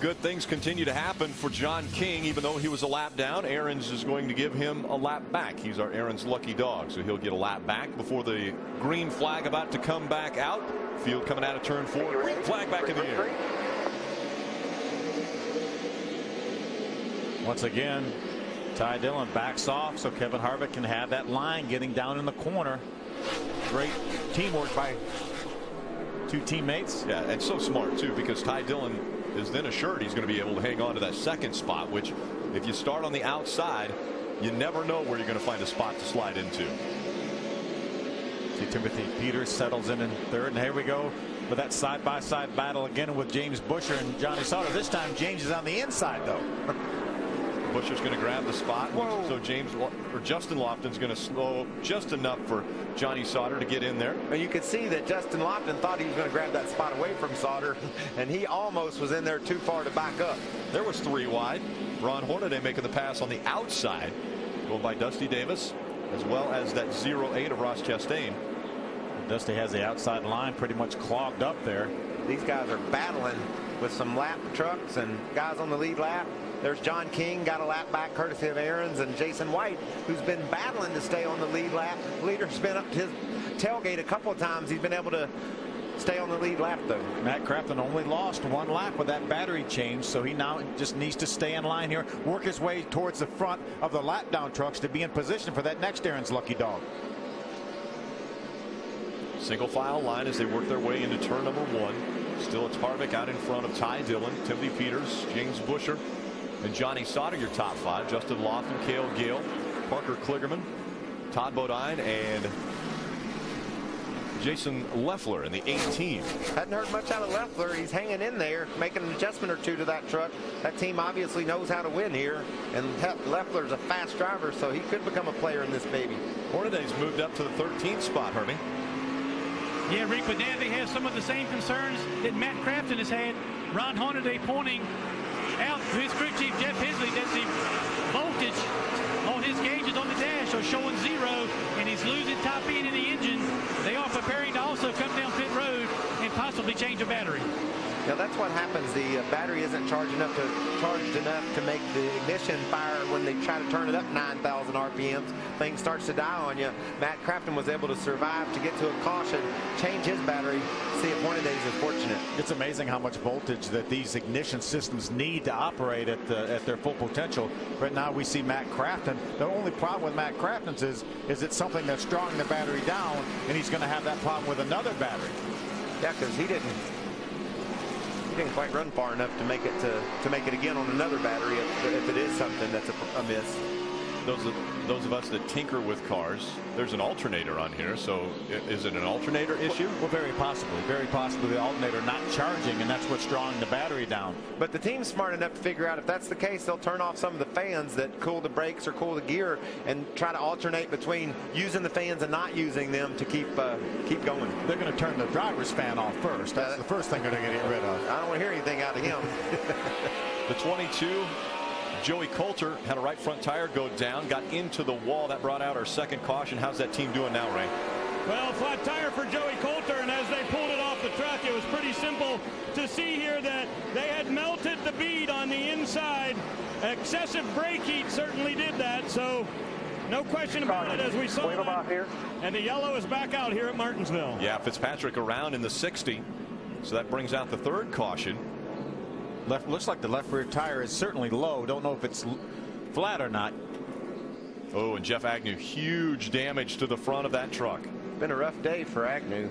Good things continue to happen for John King, even though he was a lap down. Aaron's is going to give him a lap back. He's our Aaron's lucky dog, so he'll get a lap back before the green flag about to come back out. Field coming out of turn four. Green flag back in the air. Once again, Ty Dillon backs off so Kevin Harvick can have that line getting down in the corner. Great teamwork by two teammates. Yeah, and so smart too because Ty Dillon is then assured he's going to be able to hang on to that second spot, which if you start on the outside, you never know where you're going to find a spot to slide into. See Timothy Peters settles in in third, and here we go with that side-by-side -side battle again with James Buescher and Johnny Sauter. This time James is on the inside though. Buescher's going to grab the spot. Whoa. So James or Justin Lofton's going to slow just enough for Johnny Sauter to get in there. And you could see that Justin Lofton thought he was going to grab that spot away from Sauter, and he almost was in there too far to back up. There was three wide. Ron Hornaday making the pass on the outside, going by Dusty Davis, as well as that 0-8 of Ross Chastain. Dusty has the outside line pretty much clogged up there. These guys are battling with some lap trucks and guys on the lead lap. There's John King, got a lap back courtesy of Aaron's, and Jason White, who's been battling to stay on the lead lap. Leader's been up to his tailgate a couple of times. He's been able to stay on the lead lap, though. Matt Crafton only lost one lap with that battery change, so he now just needs to stay in line here, work his way towards the front of the lap down trucks to be in position for that next Aaron's lucky dog. Single file line as they work their way into turn number one. Still, it's Harvick out in front of Ty Dillon, Timothy Peters, James Buescher, and Johnny Sauter, your top five. Justin Lofton, Cale Gale, Parker Kligerman, Todd Bodine, and Jason Leffler in the 18. Hadn't heard much out of Leffler. He's hanging in there, making an adjustment or two to that truck. That team obviously knows how to win here, and Leffler's a fast driver, so he could become a player in this baby. Hornaday's moved up to the 13th spot, Hermie. Yeah, Rick, but now they have some of the same concerns that Matt Crafton has had. Ron Hornaday pointing out to his crew chief, Jeff Hensley, that the voltage on his gauges on the dash are showing zero, and he's losing top end in the engine. They are preparing to also come down pit road and possibly change a battery. Now that's what happens. The uh, battery isn't charged enough to charged enough to make the ignition fire when they try to turn it up 9,000 RPMs. Thing starts to die on you. Matt Crafton was able to survive to get to a caution, change his battery. See if Hornadays is fortunate. It's amazing how much voltage that these ignition systems need to operate at the, at their full potential. Right now we see Matt Crafton. The only problem with Matt Crafton's is is it's something that's drawing the battery down, and he's going to have that problem with another battery. Yeah, because he didn't didn't quite run far enough to make it to to make it again on another battery if, if it is something that's a, a miss. Those of, those of us that tinker with cars, there's an alternator on here. So is it an alternator issue? Well, well, very possibly. Very possibly the alternator not charging, and that's what's drawing the battery down. But the team's smart enough to figure out if that's the case, they'll turn off some of the fans that cool the brakes or cool the gear and try to alternate between using the fans and not using them to keep uh, keep going. They're going to turn the driver's fan off first. That's uh, the first thing they're going to get rid of. I don't want to hear anything out of him. the 22 Joey Coulter had a right front tire go down, got into the wall. That brought out our second caution. How's that team doing now, Ray? Well, flat tire for Joey Coulter, and as they pulled it off the truck, it was pretty simple to see here that they had melted the bead on the inside. Excessive brake heat certainly did that, so no question about it as we saw Wheel 'em that. here. And the yellow is back out here at Martinsville. Yeah, Fitzpatrick around in the 60. So that brings out the third caution. Left looks like the left rear tire is certainly low. Don't know if it's flat or not. Oh, and Jeff Agnew, huge damage to the front of that truck. Been a rough day for Agnew.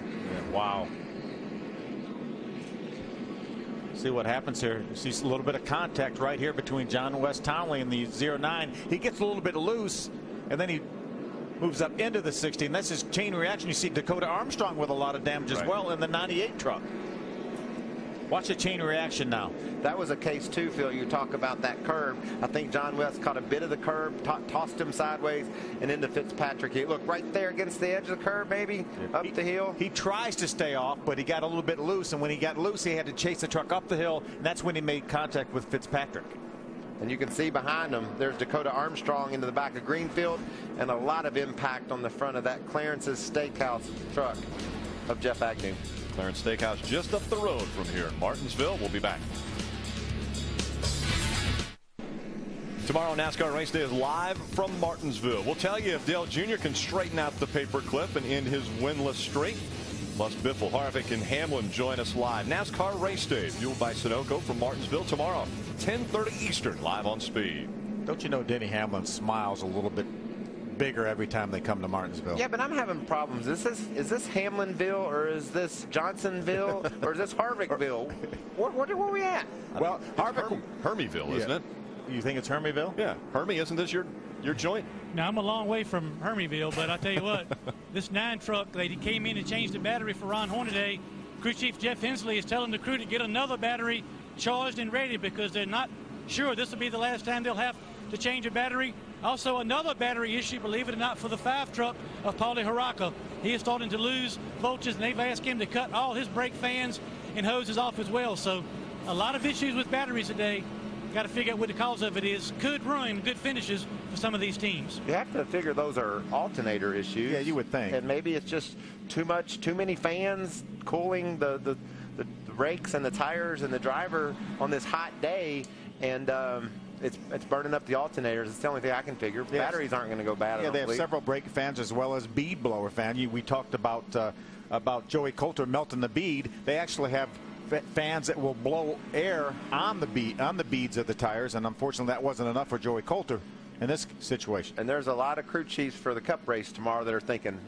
wow. See what happens here. See a little bit of contact right here between John Wes Townley and the 09. He gets a little bit loose, and then he moves up into the 16. That's his chain reaction. You see Dakota Armstrong with a lot of damage as well in the 98 truck. Watch the chain reaction now. That was a case too, Phil. You talk about that curve. I think John Wes caught a bit of the curve, to- tossed him sideways, and into Fitzpatrick. He looked right there against the edge of the curve, maybe up the hill. He tries to stay off, but he got a little bit loose. And when he got loose, he had to chase the truck up the hill. And that's when he made contact with Fitzpatrick. And you can see behind him, there's Dakota Armstrong into the back of Greenfield, and a lot of impact on the front of that Clarence's Steakhouse truck of Jeff Agnew. Clarence Steakhouse just up the road from here in Martinsville. We'll be back. Tomorrow, NASCAR Race Day is live from Martinsville. We'll tell you if Dale Jr. can straighten out the paperclip and end his winless streak. Plus, Biffle, Harvick, and Hamlin join us live. NASCAR Race Day, fueled by Sunoco from Martinsville tomorrow, 10:30 Eastern, live on Speed. Don't you know Denny Hamlin smiles a little bit bigger every time they come to Martinsville? Yeah, but I'm having problems. Is this is this Hamlinville or is this Johnsonville or is this Harvickville? Where, where, where are we at? Well, Harvick, Hermyville, isn't Yeah. it? You think it's Hermyville? Yeah, Hermie, isn't this your your joint? Now, I'm a long way from Hermyville, but I tell you what, this nine truck, they came in and changed the battery for Ron Hornaday. Crew Chief Jeff Hensley is telling the crew to get another battery charged and ready because they're not sure this will be the last time they'll have to change a battery. Also, another battery issue, believe it or not, for the five truck of Paulie Harraka. He is starting to lose voltage, and they've asked him to cut all his brake fans and hoses off as well. So, a lot of issues with batteries today. Got to figure out what the cause of it is. Could ruin good finishes for some of these teams. You have to figure those are alternator issues. Yeah, you would think. And maybe it's just too much, too many fans cooling the the, the, the brakes and the tires and the driver on this hot day, and um, it's it's burning up the alternators. It's the only thing I can figure. Yes. Batteries aren't going to go bad. Yeah, they have believe. several brake fans as well as bead blower fan. You, we talked about uh, about Joey Coulter melting the bead. They actually have fans that will blow air on the bead on the beads of the tires, and unfortunately, that wasn't enough for Joey Coulter in this situation. And there's a lot of crew chiefs for the Cup race tomorrow that are thinking,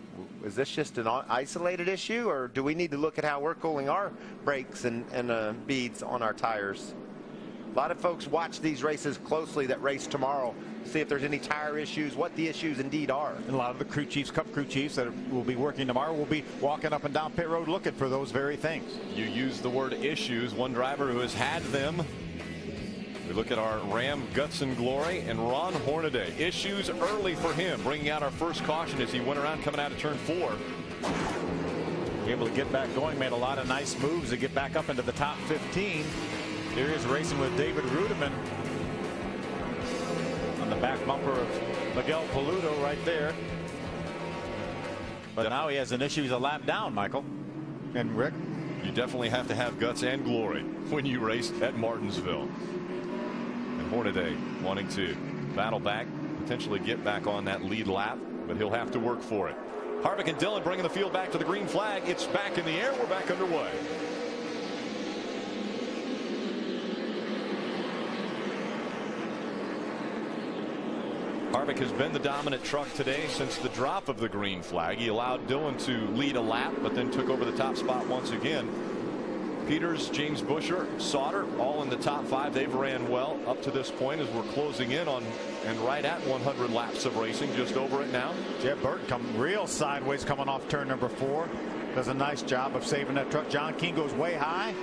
is this just an isolated issue, or do we need to look at how we're cooling our brakes and, and uh, beads on our tires? A lot of folks watch these races closely that race tomorrow, see if there's any tire issues, what the issues indeed are. And a lot of the crew chiefs, Cup crew chiefs that will be working tomorrow, will be walking up and down pit road looking for those very things. You use the word issues. One driver who has had them. We look at our Ram guts and glory and Ron Hornaday. Issues early for him, bringing out our first caution as he went around coming out of turn four. Able to get back going, made a lot of nice moves to get back up into the top 15. Here he is racing with David Reutimann on the back bumper of Miguel Paludo right there. But now he has an issue. He's a lap down, Michael. And Rick? You definitely have to have guts and glory when you race at Martinsville. And Hornaday wanting to battle back, potentially get back on that lead lap, but he'll have to work for it. Harvick and Dillon bringing the field back to the green flag. It's back in the air. We're back underway. Harvick has been the dominant truck today since the drop of the green flag. He allowed Dillon to lead a lap, but then took over the top spot once again. Peters, James Buescher, Sauter, all in the top five. They've ran well up to this point as we're closing in on and right at 100 laps of racing, just over it now. Jeb Burton come real sideways coming off turn number four. Does a nice job of saving that truck. John King goes way high.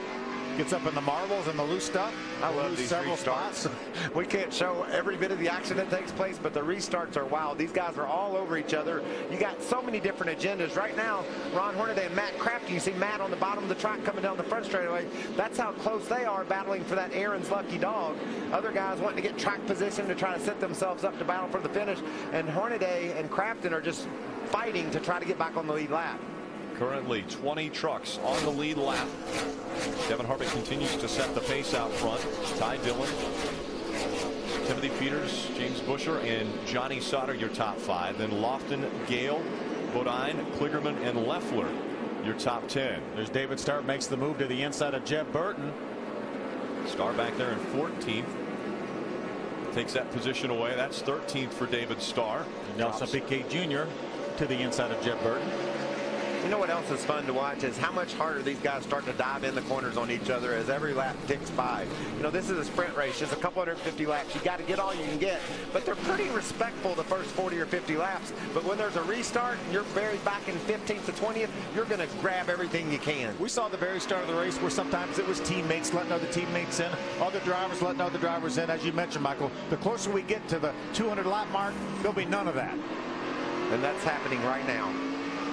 Gets up in the marbles and the loose stuff. I love Lose these several restarts. spots. we can't show every bit of the action that takes place, but the restarts are wild. These guys are all over each other. You got so many different agendas. Right now, Ron Hornaday and Matt Crafton, you see Matt on the bottom of the track coming down the front straightaway. That's how close they are battling for that Aaron's lucky dog. Other guys wanting to get track position to try to set themselves up to battle for the finish. And Hornaday and Crafton are just fighting to try to get back on the lead lap. Currently 20 trucks on the lead lap. Kevin Harvick continues to set the pace out front. Ty Dillon, Timothy Peters, James Buescher, and Johnny Sauter, your top five. Then Lofton, Gale, Bodine, Kligerman, and Leffler, your top 10. There's David Starr makes the move to the inside of Jeb Burton. Starr back there in 14th. Takes that position away. That's 13th for David Starr. Nelson Piquet Jr. to the inside of Jeb Burton. You know what else is fun to watch is how much harder these guys start to dive in the corners on each other as every lap ticks by. You know, this is a sprint race, just a couple hundred fifty laps. You got to get all you can get, but they're pretty respectful the first 40 or 50 laps. But when there's a restart and you're buried back in 15th to 20th, you're going to grab everything you can. We saw the very start of the race where sometimes it was teammates letting other teammates in, other drivers letting other drivers in. As you mentioned, Michael, the closer we get to the 200 lap mark, there'll be none of that. And that's happening right now.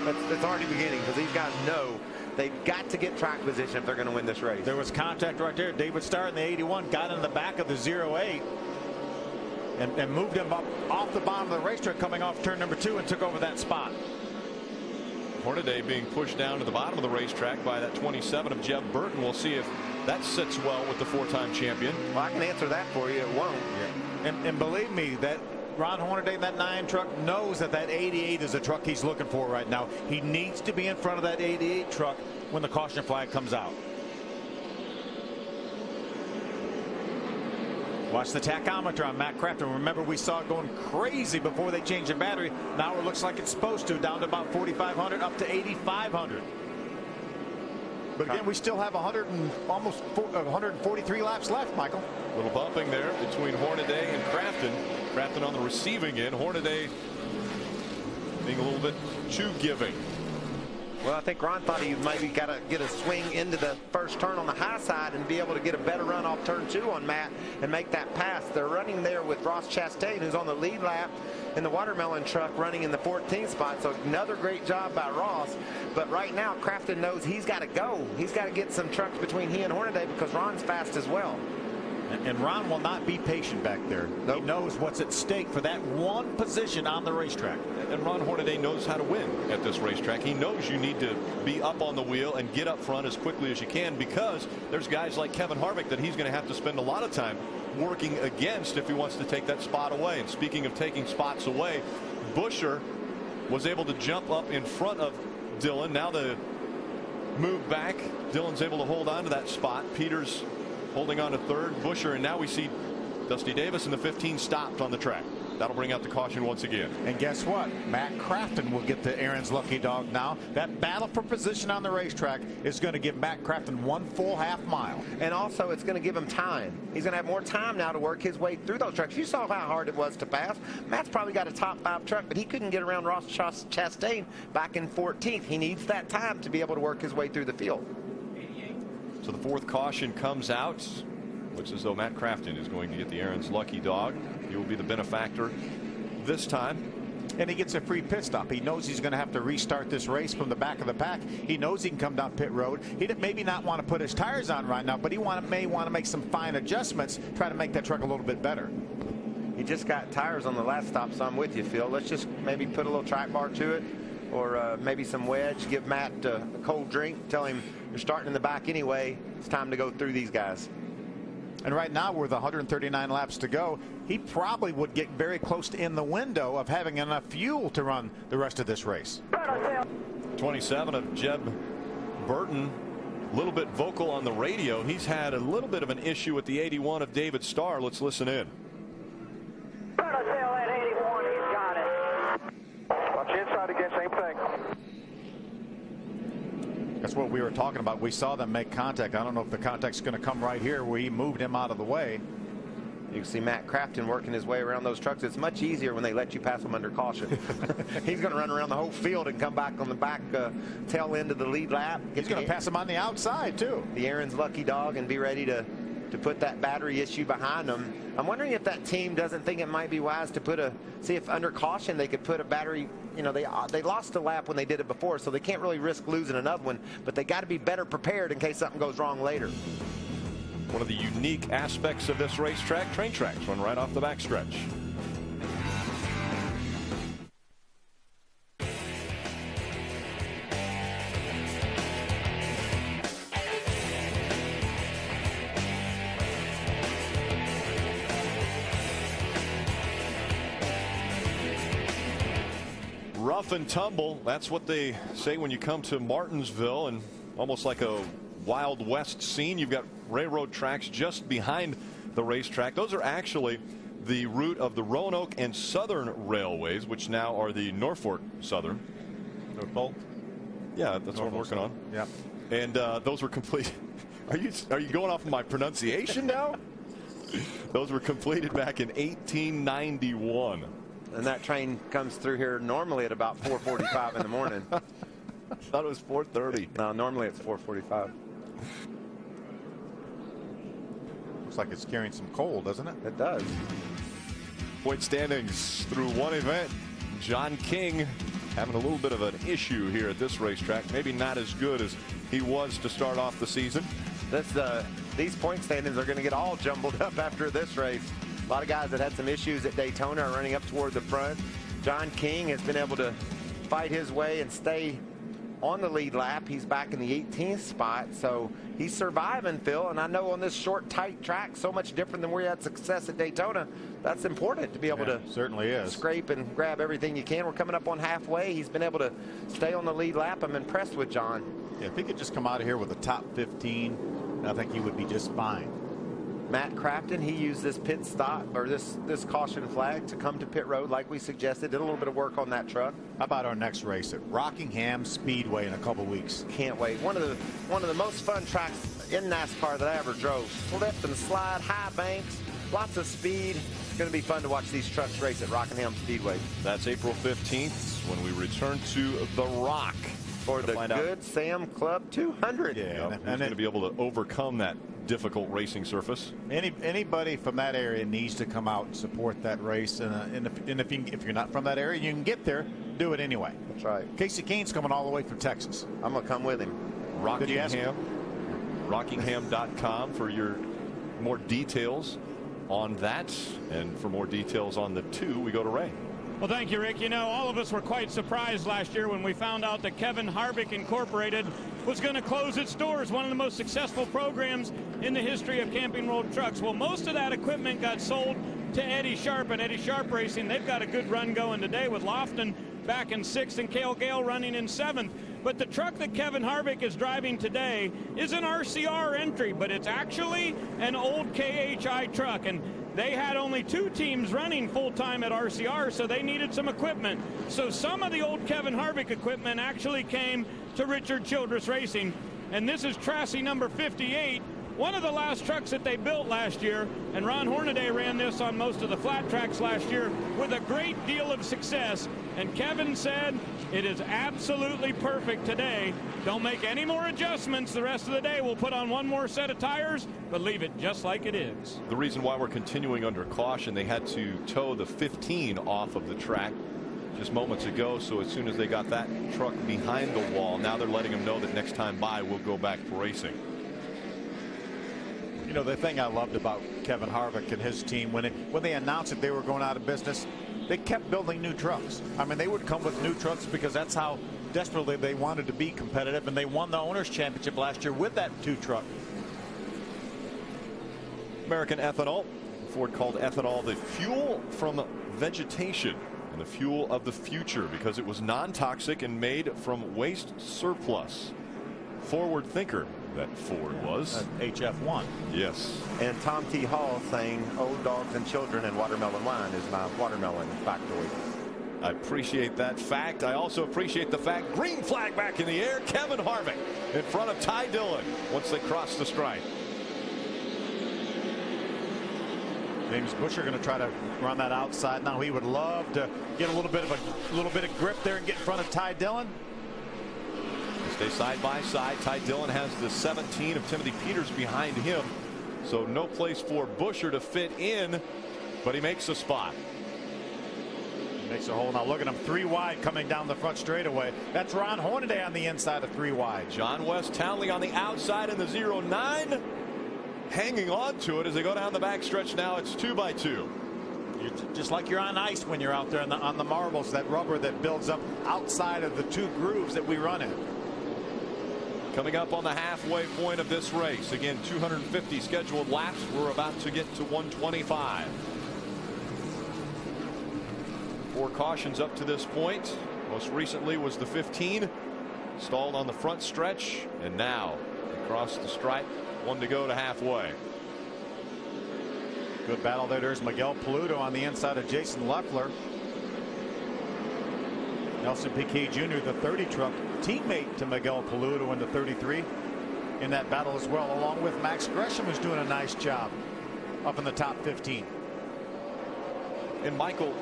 It's, it's already beginning because these guys know they've got to get track position if they're going to win this race. There was contact right there. David Starr in the 81 got in the back of the 08 and, and moved him up off the bottom of the racetrack coming off turn number two and took over that spot. Hornaday being pushed down to the bottom of the racetrack by that 27 of Jeb Burton. We'll see if that sits well with the four-time champion. Well, I can answer that for you. It won't. Yeah. And, and believe me, that Ron Hornaday in that 9 truck knows that that 88 is a truck he's looking for right now. He needs to be in front of that 88 truck when the caution flag comes out. Watch the tachometer on Matt Crafton. Remember, we saw it going crazy before they changed the battery. Now it looks like it's supposed to, down to about 4,500, up to 8,500. But again, we still have 100 and almost 143 uh, laps left, Michael. A little bumping there between Hornaday and Crafton. Crafton on the receiving end. Hornaday being a little bit too giving. Well, I think Ron thought he maybe got to get a swing into the first turn on the high side and be able to get a better run off turn two on Matt and make that pass. They're running there with Ross Chastain, who's on the lead lap in the watermelon truck running in the 14th spot. So another great job by Ross. But right now, Crafton knows he's got to go. He's got to get some trucks between he and Hornaday because Ron's fast as well. And Ron will not be patient back there. Nope. He knows what's at stake for that one position on the racetrack. And Ron Hornaday knows how to win at this racetrack. He knows you need to be up on the wheel and get up front as quickly as you can because there's guys like Kevin Harvick that he's going to have to spend a lot of time working against if he wants to take that spot away. And speaking of taking spots away, Buescher was able to jump up in front of Dillon. Now the move back. Dillon's able to hold on to that spot. Peters holding on to third. Buescher, and now we see Dusty Davis in the 15 stopped on the track. That'll bring out the caution once again. And guess what? Matt Crafton will get the Aaron's lucky dog now. That battle for position on the racetrack is going to give Matt Crafton one full half mile. And also, it's going to give him time. He's going to have more time now to work his way through those trucks. You saw how hard it was to pass. Matt's probably got a top five truck, but he couldn't get around Ross Chastain back in 14th. He needs that time to be able to work his way through the field. So the fourth caution comes out. Looks as though Matt Crafton is going to get the Aaron's lucky dog. He will be the benefactor this time. And he gets a free pit stop. He knows he's going to have to restart this race from the back of the pack. He knows he can come down pit road. He maybe not want to put his tires on right now, but he want, may want to make some fine adjustments, try to make that truck a little bit better. He just got tires on the last stop, so I'm with you, Phil. Let's just maybe put a little track bar to it or uh, maybe some wedge. Give Matt uh, a cold drink. Tell him you're starting in the back anyway. It's time to go through these guys. And right now, with 139 laps to go, he probably would get very close to in the window of having enough fuel to run the rest of this race. 27 of Jeb Burton, a little bit vocal on the radio. He's had a little bit of an issue with the 81 of David Starr. Let's listen in. That's what we were talking about. We saw them make contact. I don't know if the contact's going to come right here We moved him out of the way. You can see Matt Crafton working his way around those trucks. It's much easier when they let you pass them under caution. He's going to run around the whole field and come back on the back uh, tail end of the lead lap. He's going to pass him on the outside, too. The Aaron's lucky dog and be ready to, to put that battery issue behind them. I'm wondering if that team doesn't think it might be wise to put a, see if under caution they could put a battery you know, they uh, they lost a lap when they did it before, so they can't really risk losing another one. But they got to be better prepared in case something goes wrong later. One of the unique aspects of this racetrack, train tracks run right off the backstretch. Rough and tumble. That's what they say when you come to Martinsville and almost like a Wild West scene. You've got railroad tracks just behind the racetrack. Those are actually the route of the Roanoke and Southern Railways, which now are the Norfolk Southern. Norfolk? Yeah, that's what I'm Norfolk working on. Yeah. And uh, those were complete. Are you are you going off of my pronunciation now? those were completed back in 1891. And that train comes through here normally at about 4:45 in the morning. I thought it was 4:30. No, normally it's 4:45. Looks like it's carrying some coal, doesn't it? It does. Point standings through one event. John King having a little bit of an issue here at this racetrack. Maybe not as good as he was to start off the season. This uh, these point standings are going to get all jumbled up after this race. A lot of guys that had some issues at Daytona are running up toward the front. John King has been able to fight his way and stay on the lead lap. He's back in the 18th spot, so he's surviving, Phil. And I know on this short, tight track, so much different than where you had success at Daytona, that's important to be able Yeah, to certainly is. scrape and grab everything you can. We're coming up on halfway. He's been able to stay on the lead lap. I'm impressed with John. Yeah, if he could just come out of here with the top 15, I think he would be just fine. Matt Crafton, he used this pit stop or this this caution flag to come to pit road like we suggested. Did a little bit of work on that truck. How about our next race at Rockingham Speedway in a couple weeks? Can't wait. One of the one of the most fun tracks in NASCAR that I ever drove. Slip and slide, high banks, lots of speed. It's going to be fun to watch these trucks race at Rockingham Speedway. That's April 15th when we return to The Rock. For the find out- Good Sam Club 200. Yeah, and- who's and going to be able to overcome that difficult racing surface. Any anybody from that area needs to come out and support that race. And, uh, and, if, and if, you, if you're not from that area, you can get there. Do it anyway. That's right. Casey Kane's coming all the way from Texas. I'm gonna come with him. Did you ask Rockingham, rockingham.com for your more details on that. And for more details on the two, we go to Ray. Well, thank you, Rick. You know, all of us were quite surprised last year when we found out that Kevin Harvick Incorporated was going to close its doors, one of the most successful programs in the history of Camping World Trucks. Well, most of that equipment got sold to Eddie Sharp and Eddie Sharp Racing. They've got a good run going today with Lofton back in sixth and Cale Gale running in seventh. But the truck that Kevin Harvick is driving today is an RCR entry, but it's actually an old KHI truck. And they had only two teams running full time at RCR, so they needed some equipment. So some of the old Kevin Harvick equipment actually came to Richard Childress Racing. And this is chassis number 58, one of the last trucks that they built last year. And Ron Hornaday ran this on most of the flat tracks last year with a great deal of success. And Kevin said it is absolutely perfect today. Don't make any more adjustments the rest of the day. We'll put on one more set of tires, but leave it just like it is. The reason why we're continuing under caution, they had to tow the 15 off of the track just moments ago. So as soon as they got that truck behind the wall, now they're letting them know that next time by we'll go back to racing. You know, the thing I loved about Kevin Harvick and his team, when, it, when they announced that they were going out of business, they kept building new trucks. I mean, they would come with new trucks because that's how desperately they wanted to be competitive, and they won the Owners' Championship last year with that two truck. American ethanol. Ford called ethanol the fuel from vegetation and the fuel of the future because it was non-toxic and made from waste surplus. Forward thinker that Ford was. HF1. Yes. And Tom T. Hall saying old dogs and children and watermelon wine is my watermelon factoid. I appreciate that fact. I also appreciate the fact green flag back in the air. Kevin Harvick in front of Ty Dillon once they cross the stripe. James Buescher going to try to run that outside now. He would love to get a little bit of a little bit of grip there and get in front of Ty Dillon. Stay side by side. Ty Dillon has the 17 of Timothy Peters behind him. So no place for Buescher to fit in, but he makes a spot. Makes a hole now. Look at him three wide coming down the front straightaway. That's Ron Hornaday on the inside of three wide. John Wes Townley on the outside in the 0-9. Hanging on to it as they go down the back stretch now. It's two by two. You're just like you're on ice when you're out there on the, on the marbles, that rubber that builds up outside of the two grooves that we run in. Coming up on the halfway point of this race. Again, 250 scheduled laps. We're about to get to 125. Four cautions up to this point. Most recently was the 15. Stalled on the front stretch. And now across the stripe. One to go to halfway. Good battle there. There's Miguel Paludo on the inside of Jason Leffler. Nelson Piquet Jr., the 30 truck teammate to Miguel Paludo in the 33 in that battle as well, along with Max Gresham, who's doing a nice job up in the top 15. And Michael,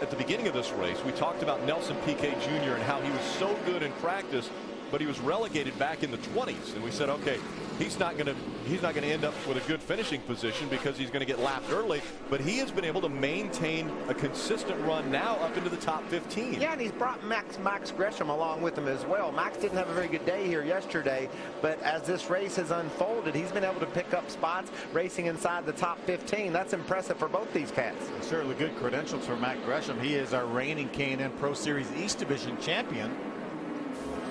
at the beginning of this race, we talked about Nelson Piquet Jr. and how he was so good in practice, but he was relegated back in the 20s. And we said, okay, he's not going to he's not going to end up with a good finishing position because he's going to get lapped early. But he has been able to maintain a consistent run now up into the top 15. Yeah, and he's brought Max Max Gresham along with him as well. Max didn't have a very good day here yesterday, but as this race has unfolded, he's been able to pick up spots racing inside the top 15. That's impressive for both these cats. Certainly good credentials for Max Gresham. He is our reigning K&N Pro Series East Division champion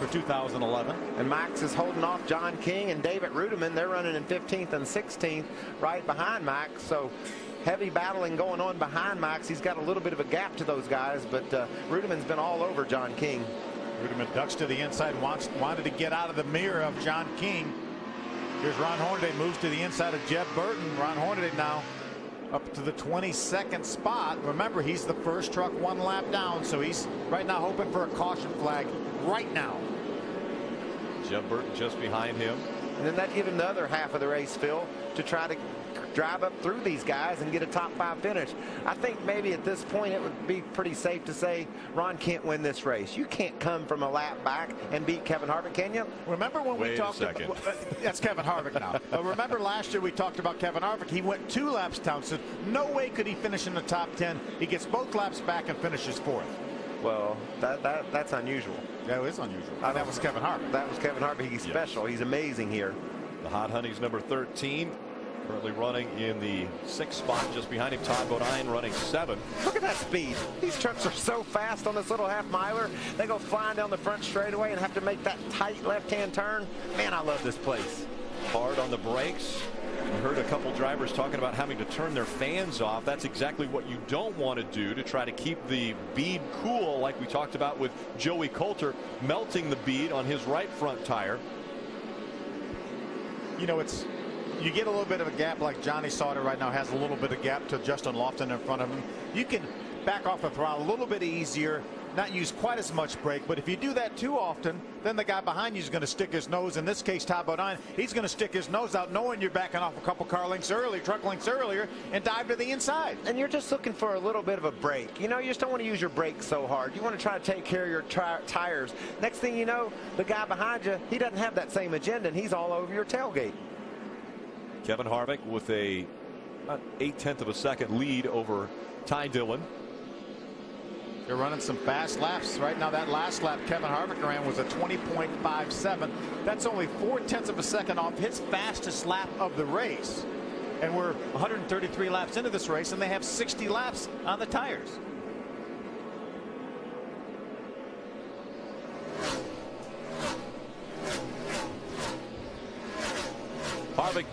for 2011. And Max is holding off John King and David Reutimann. They're running in 15th and 16th right behind Max. So heavy battling going on behind Max. He's got a little bit of a gap to those guys, but uh, Reutimann's been all over John King. Reutimann ducks to the inside, wants wanted to get out of the mirror of John King. Here's Ron Hornaday moves to the inside of Jeb Burton. Ron Hornaday now up to the 22nd spot. Remember, he's the first truck one lap down, so he's right now hoping for a caution flag right now. Jeb Burton just behind him. And then that give him the other half of the race, Phil, to try to drive up through these guys and get a top five finish. I think maybe at this point it would be pretty safe to say Ron can't win this race. You can't come from a lap back and beat Kevin Harvick, can you? Remember when Wait we talked about uh, that's Kevin Harvick now. uh, remember last year we talked about Kevin Harvick. He went two laps down, so no way could he finish in the top 10. He gets both laps back and finishes fourth. Well, that, that that's unusual. That is unusual. Uh, that was Kevin Harvick. That was Kevin Harvick. He's yes. special. He's amazing here. The Hot Honeys number 13. Currently running in the sixth spot just behind him. Todd Bodine running seven. Look at that speed. These trucks are so fast on this little half miler. They go flying down the front straightaway and have to make that tight left-hand turn. Man, I love this place. Hard on the brakes. We heard a couple drivers talking about having to turn their fans off. That's exactly what you don't want to do to try to keep the bead cool like we talked about with Joey Coulter melting the bead on his right front tire. You know, it's you get a little bit of a gap like Johnny Sauter right now has a little bit of gap to Justin Lofton in front of him. You can back off the throttle a little bit easier not use quite as much brake. But if you do that too often, then the guy behind you is going to stick his nose. In this case, Todd Bodine, he's going to stick his nose out, knowing you're backing off a couple car lengths earlier, truck lengths earlier, and dive to the inside. And you're just looking for a little bit of a break. You know, you just don't want to use your brakes so hard. You want to try to take care of your tires. Next thing you know, the guy behind you, he doesn't have that same agenda, and he's all over your tailgate. Kevin Harvick with a about eight tenth of a second lead over Ty Dillon. They're running some fast laps. Right now, that last lap Kevin Harvick ran was a 20.57. That's only four tenths of a second off his fastest lap of the race. And we're 133 laps into this race, and they have 60 laps on the tires.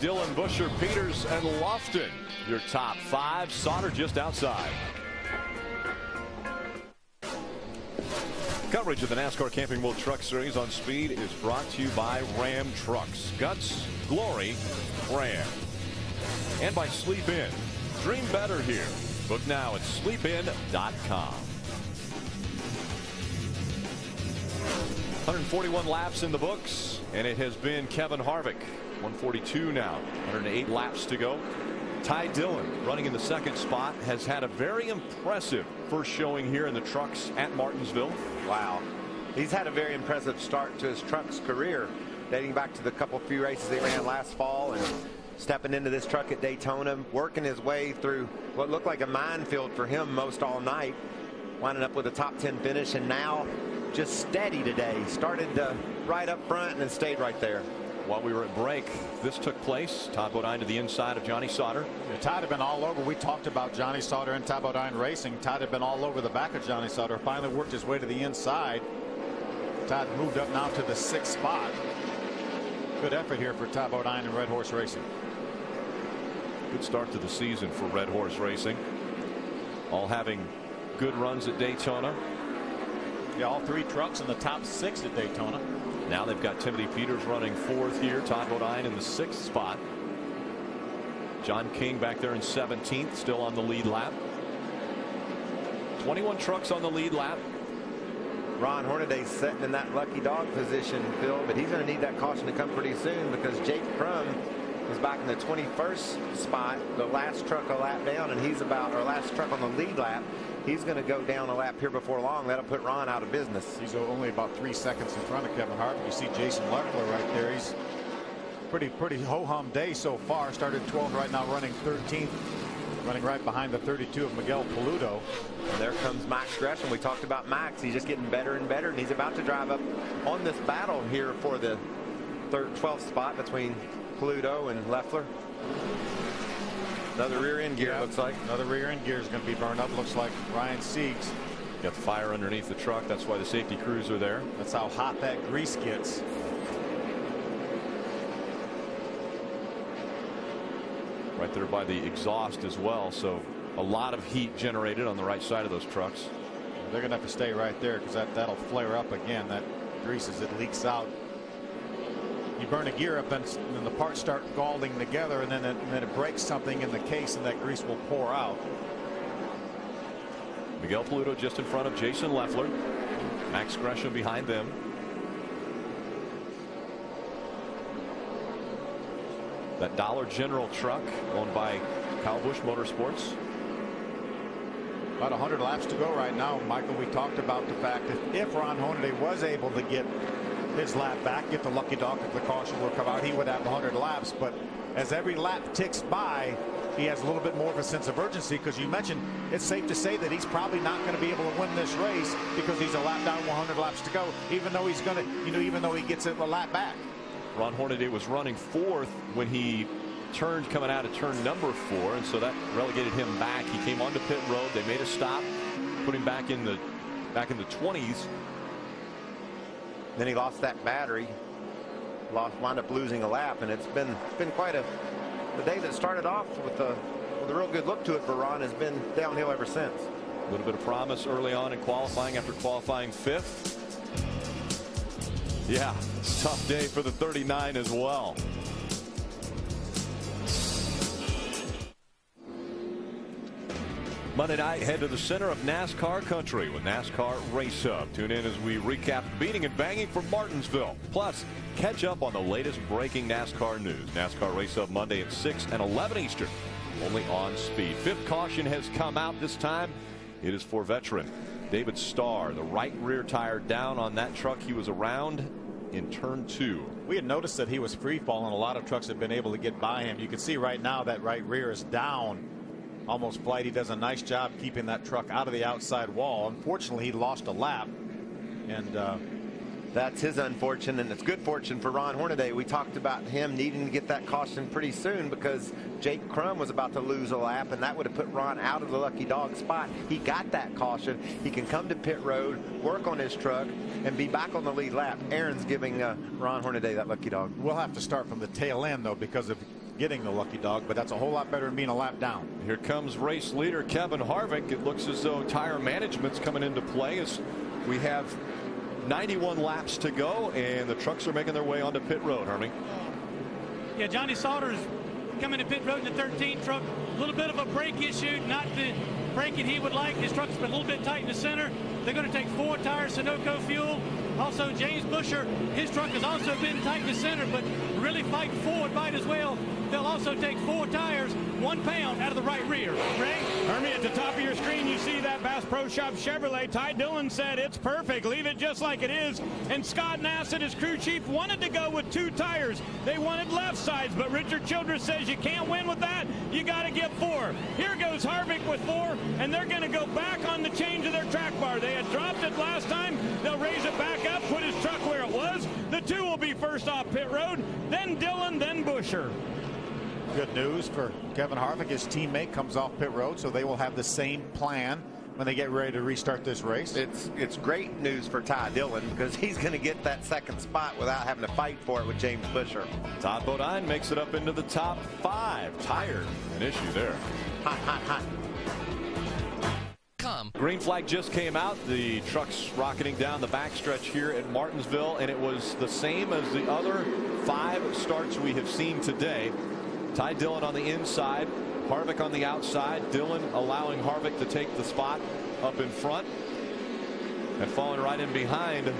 Dillon, Buescher, Peters, and Lofton. Your top five. Sauter just outside. Coverage of the NASCAR Camping World Truck Series on Speed is brought to you by Ram Trucks. Guts, glory, Ram. And by Sleep Inn. Dream better here. Book now at sleepinn.com. 141 laps in the books, and it has been Kevin Harvick. 142 now, 108 laps to go. Ty Dillon running in the second spot has had a very impressive first showing here in the trucks at Martinsville. Wow. He's had a very impressive start to his truck's career dating back to the couple few races they ran last fall and stepping into this truck at Daytona working his way through what looked like a minefield for him most all night winding up with a top 10 finish and now just steady today started uh, right up front and then stayed right there while we were at break, this took place. Todd Bodine to the inside of Johnny Sauter. Yeah, Todd had been all over. We talked about Johnny Sauter and Todd Bodine racing. Todd had been all over the back of Johnny Sauter. Finally worked his way to the inside. Todd moved up now to the sixth spot. Good effort here for Todd Bodine and Red Horse Racing. Good start to the season for Red Horse Racing. All having good runs at Daytona. Yeah, all three trucks in the top six at Daytona. Now they've got Timothy Peters running fourth here. Todd Bodine in the sixth spot. John King back there in 17th, still on the lead lap. 21 trucks on the lead lap. Ron Hornaday sitting in that lucky dog position, Phil, but he's going to need that caution to come pretty soon because Jake Crum is back in the 21st spot, the last truck a lap down, and he's about, or last truck on the lead lap. He's going to go down a lap here before long. That'll put Ron out of business. He's only about three seconds in front of Kevin Harvick. You see Jason Leffler right there. He's pretty, pretty ho-hum day so far. Started 12th right now, running 13th. Running right behind the 32 of Miguel Paludo. And there comes Max Gresham. We talked about Max. He's just getting better and better, and he's about to drive up on this battle here for the third, 12th spot between Paludo and Leffler. Another rear end gear yeah, looks like. Another rear end gear is going to be burned up. Looks like Ryan Sieg's. Got fire underneath the truck. That's why the safety crews are there. That's how hot that grease gets. Right there by the exhaust as well. So a lot of heat generated on the right side of those trucks. They're going to have to stay right there because that, that'll flare up again. That grease as it leaks out. You burn a gear up and, and the parts start galling together and then, it, and then it breaks something in the case and that grease will pour out. Miguel Paludo just in front of Jason Leffler. Max Gresham behind them. That Dollar General truck owned by Kyle Busch Motorsports. About 100 laps to go right now. Michael, we talked about the fact that if Ron Hornaday was able to get his lap back, get the lucky dog if the caution will come out, he would have 100 laps. But as every lap ticks by, he has a little bit more of a sense of urgency because you mentioned it's safe to say that he's probably not going to be able to win this race because he's a lap down 100 laps to go even though he's going to you know even though he gets a lap back. Ron Hornaday was running fourth when he turned coming out of turn number four and so that relegated him back. He came onto pit road. They made a stop put him back in the back in the 20s then he lost that battery lost wound up losing a lap and it's been it's been quite a the day that started off with a, with a real good look to it for Ron has been downhill ever since. A little bit of promise early on in qualifying after qualifying fifth. Yeah, tough day for the 39 as well. Monday night, head to the center of NASCAR country with NASCAR Race Hub. Tune in as we recap the beating and banging from Martinsville. Plus, catch up on the latest breaking NASCAR news. NASCAR Race Hub Monday at 6 and 11 Eastern, only on speed. Fifth caution has come out this time. It is for veteran David Starr. The right rear tire down on that truck he was around in turn two. We had noticed that he was free falling. A lot of trucks have been able to get by him. You can see right now that right rear is down almost flight. He does a nice job keeping that truck out of the outside wall. Unfortunately, he lost a lap. And uh, that's his unfortunate, and it's good fortune for Ron Hornaday. We talked about him needing to get that caution pretty soon because Jake Crum was about to lose a lap, and that would have put Ron out of the lucky dog spot. He got that caution. He can come to pit road, work on his truck, and be back on the lead lap. Aaron's giving uh, Ron Hornaday that lucky dog. We'll have to start from the tail end, though, because of getting the lucky dog, but that's a whole lot better than being a lap down. Here comes race leader Kevin Harvick. It looks as though tire management's coming into play as we have 91 laps to go, and the trucks are making their way onto pit road, Hermie. Yeah, Johnny Sauter's coming to pit road in the 13 truck. A little bit of a brake issue, not the braking he would like. His truck's been a little bit tight in the center. They're going to take four tires, Sunoco fuel. Also, James Buescher, his truck has also been tight in the center, but really fighting forward right as well. They'll also take four tires, one pound out of the right rear. Ray, Hermie, at the top of your screen, you see that Bass Pro Shop Chevrolet. Ty Dillon said it's perfect. Leave it just like it is. And Scott Nassett, his crew chief, wanted to go with two tires. They wanted left sides, but Richard Childress says you can't win with that. You got to get four. Here goes Harvick with four, and they're going to go back on the change of their track bar. They had dropped it last time. They'll raise it back up, put his truck where it was. The two will be first off pit road, then Dillon, then Buescher. Good news for Kevin Harvick. His teammate comes off pit road, so they will have the same plan when they get ready to restart this race. It's it's great news for Ty Dillon because he's going to get that second spot without having to fight for it with James Buescher. Todd Bodine makes it up into the top five. Tired, an issue there. Hot, hot, hot. Daytona.com. Green flag just came out. The truck's rocketing down the backstretch here at Martinsville, and it was the same as the other five starts we have seen today. Ty Dillon on the inside, Harvick on the outside. Dillon allowing Harvick to take the spot up in front. And falling right in behind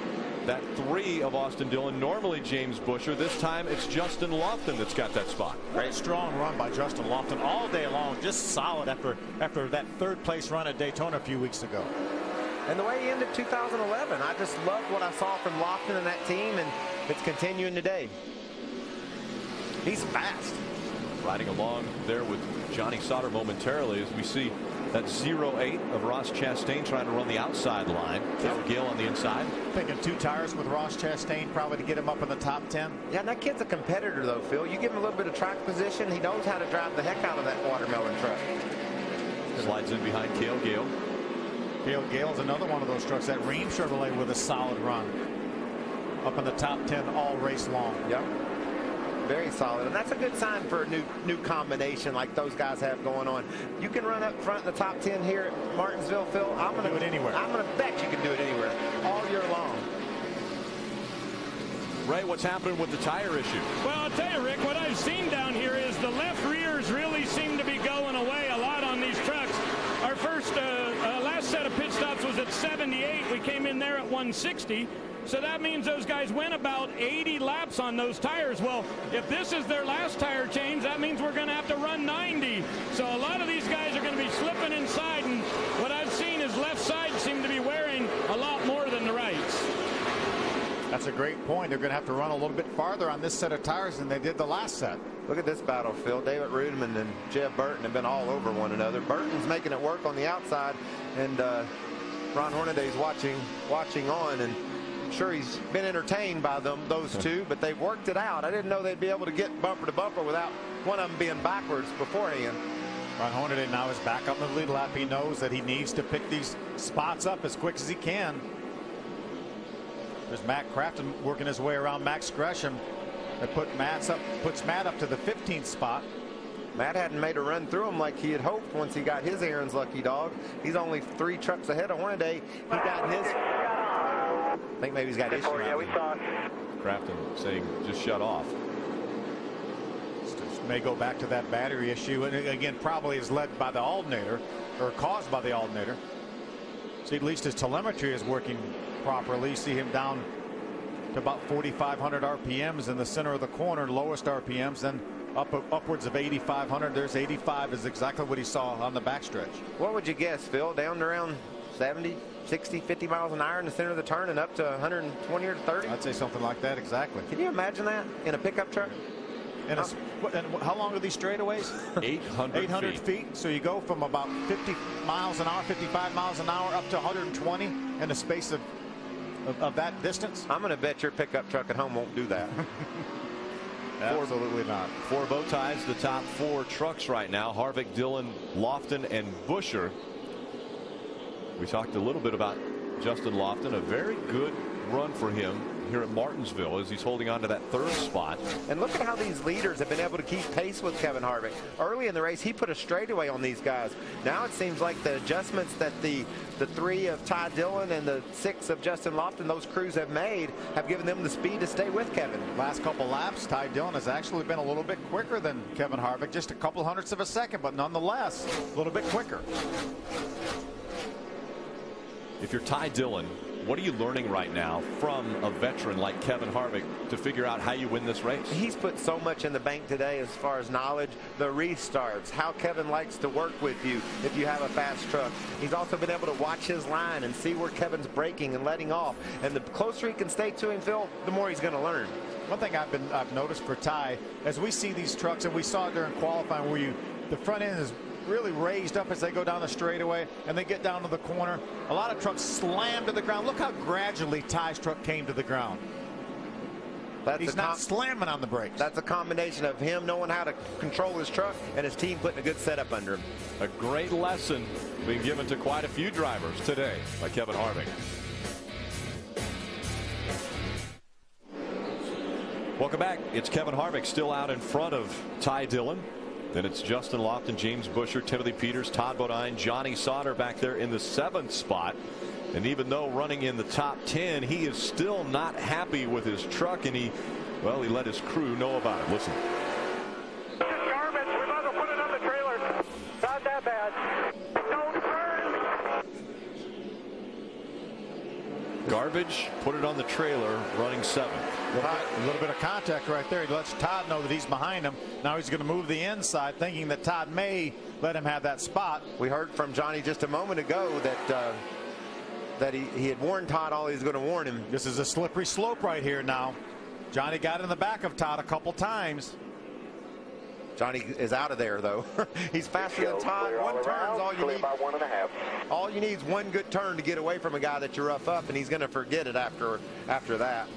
that three of Austin Dillon. Normally James Buescher. This time it's Justin Lofton that's got that spot. Great strong run by Justin Lofton all day long. Just solid after after that third place run at Daytona a few weeks ago. And the way he ended 2011, I just loved what I saw from Lofton and that team, and it's continuing today. He's fast. Riding along there with Johnny Sauter momentarily as we see that 0-8 of Ross Chastain trying to run the outside line. Phil Gill on the inside. Thinking two tires with Ross Chastain probably to get him up in the top 10. Yeah, and that kid's a competitor though, Phil. You give him a little bit of track position, he knows how to drive the heck out of that watermelon truck. Slides in behind Cale Gale. Cale Gale's another one of those trucks. That Rheem Chevrolet with a solid run. Up in the top 10 all race long. Yep very solid. And that's a good sign for a new new combination like those guys have going on. You can run up front in the top 10 here at Martinsville, Phil. I'm going to do it anywhere. I'm going to bet you can do it anywhere all year long. Ray, what's happening with the tire issue? Well, I'll tell you, Rick, what I've seen down here is the left rears really seem to be going away a lot on these trucks. Our first, uh, uh, last set of pit stops was at 78. We came in there at 160. So that means those guys went about 80 laps on those tires. Well, if this is their last tire change, that means we're going to have to run 90. So a lot of these guys are going to be slipping inside. And what I've seen is left side seem to be wearing a lot more than the rights. That's a great point. They're going to have to run a little bit farther on this set of tires than they did the last set. Look at this battlefield. David Reutimann and Jeb Burton have been all over one another. Burton's making it work on the outside, and uh, Ron Hornaday's watching, watching on, and I'm sure he's been entertained by them, those two, but they've worked it out. I didn't know they'd be able to get bumper to bumper without one of them being backwards beforehand. Ron Hornaday now is back up in the lead lap. He knows that he needs to pick these spots up as quick as he can. There's Matt Crafton working his way around Max Gresham. That put Matt's up, puts Matt up to the 15th spot. Matt hadn't made a run through him like he had hoped once he got his Aaron's lucky dog. He's only three trucks ahead of Hornaday. He got his I think maybe he's got issues. Yeah, we saw it. Crafton saying just shut off. May go back to that battery issue, and again, probably is led by the alternator or caused by the alternator. See, at least his telemetry is working properly. See him down to about 4,500 RPMs in the center of the corner, lowest RPMs, then up upwards of 8,500. There's 85 is exactly what he saw on the backstretch. What would you guess, Phil? Down around 70, 60, 50 miles an hour in the center of the turn and up to 120 or 30? I'd say something like that, exactly. Can you imagine that in a pickup truck? And, and how long are these straightaways? 800, 800 feet. feet. So you go from about 50 miles an hour, 55 miles an hour, up to 120 in a space of, of, of that distance. I'm going to bet your pickup truck at home won't do that. Absolutely not. Four bow ties, the top four trucks right now. Harvick, Dillon, Lofton, and Buescher. We talked a little bit about Justin Lofton, a very good run for him here at Martinsville as he's holding on to that third spot. And look at how these leaders have been able to keep pace with Kevin Harvick. Early in the race, he put a straightaway on these guys. Now it seems like the adjustments that the the three of Ty Dillon and the six of Justin Lofton, those crews have made, have given them the speed to stay with Kevin. Last couple laps, Ty Dillon has actually been a little bit quicker than Kevin Harvick, just a couple hundredths of a second, but nonetheless, a little bit quicker. If you're Ty Dillon, what are you learning right now from a veteran like Kevin Harvick to figure out how you win this race? He's put so much in the bank today as far as knowledge, the restarts, how Kevin likes to work with you if you have a fast truck. He's also been able to watch his line and see where Kevin's braking and letting off. And the closer he can stay to him, Phil, the more he's going to learn. One thing I've been I've noticed for Ty, as we see these trucks, and we saw it during qualifying, where you the front end is really raised up as they go down the straightaway and they get down to the corner. A lot of trucks slam to the ground. Look how gradually Ty's truck came to the ground. That's He's not slamming on the brakes. That's a combination of him knowing how to control his truck and his team putting a good setup under him. A great lesson being given to quite a few drivers today by Kevin Harvick. Welcome back. It's Kevin Harvick still out in front of Ty Dillon. Then it's Justin Lofton, James Buescher, Timothy Peters, Todd Bodine, Johnny Sauter back there in the seventh spot. And even though running in the top 10, he is still not happy with his truck, and he, well, he let his crew know about it. Listen. Garbage. We might as put it on the trailer. Not that bad. Don't burn. Garbage, put it on the trailer, running seven. A little bit of contact right there. He lets Todd know that he's behind him. Now he's going to move the inside, thinking that Todd may let him have that spot. We heard from Johnny just a moment ago that uh, that he, he had warned Todd all he's going to warn him. This is a slippery slope right here now. Johnny got in the back of Todd a couple times. Johnny is out of there though. He's faster than Todd. One turn's all you need. By one and a half. All you need is one good turn to get away from a guy that you rough up, and he's going to forget it after after that.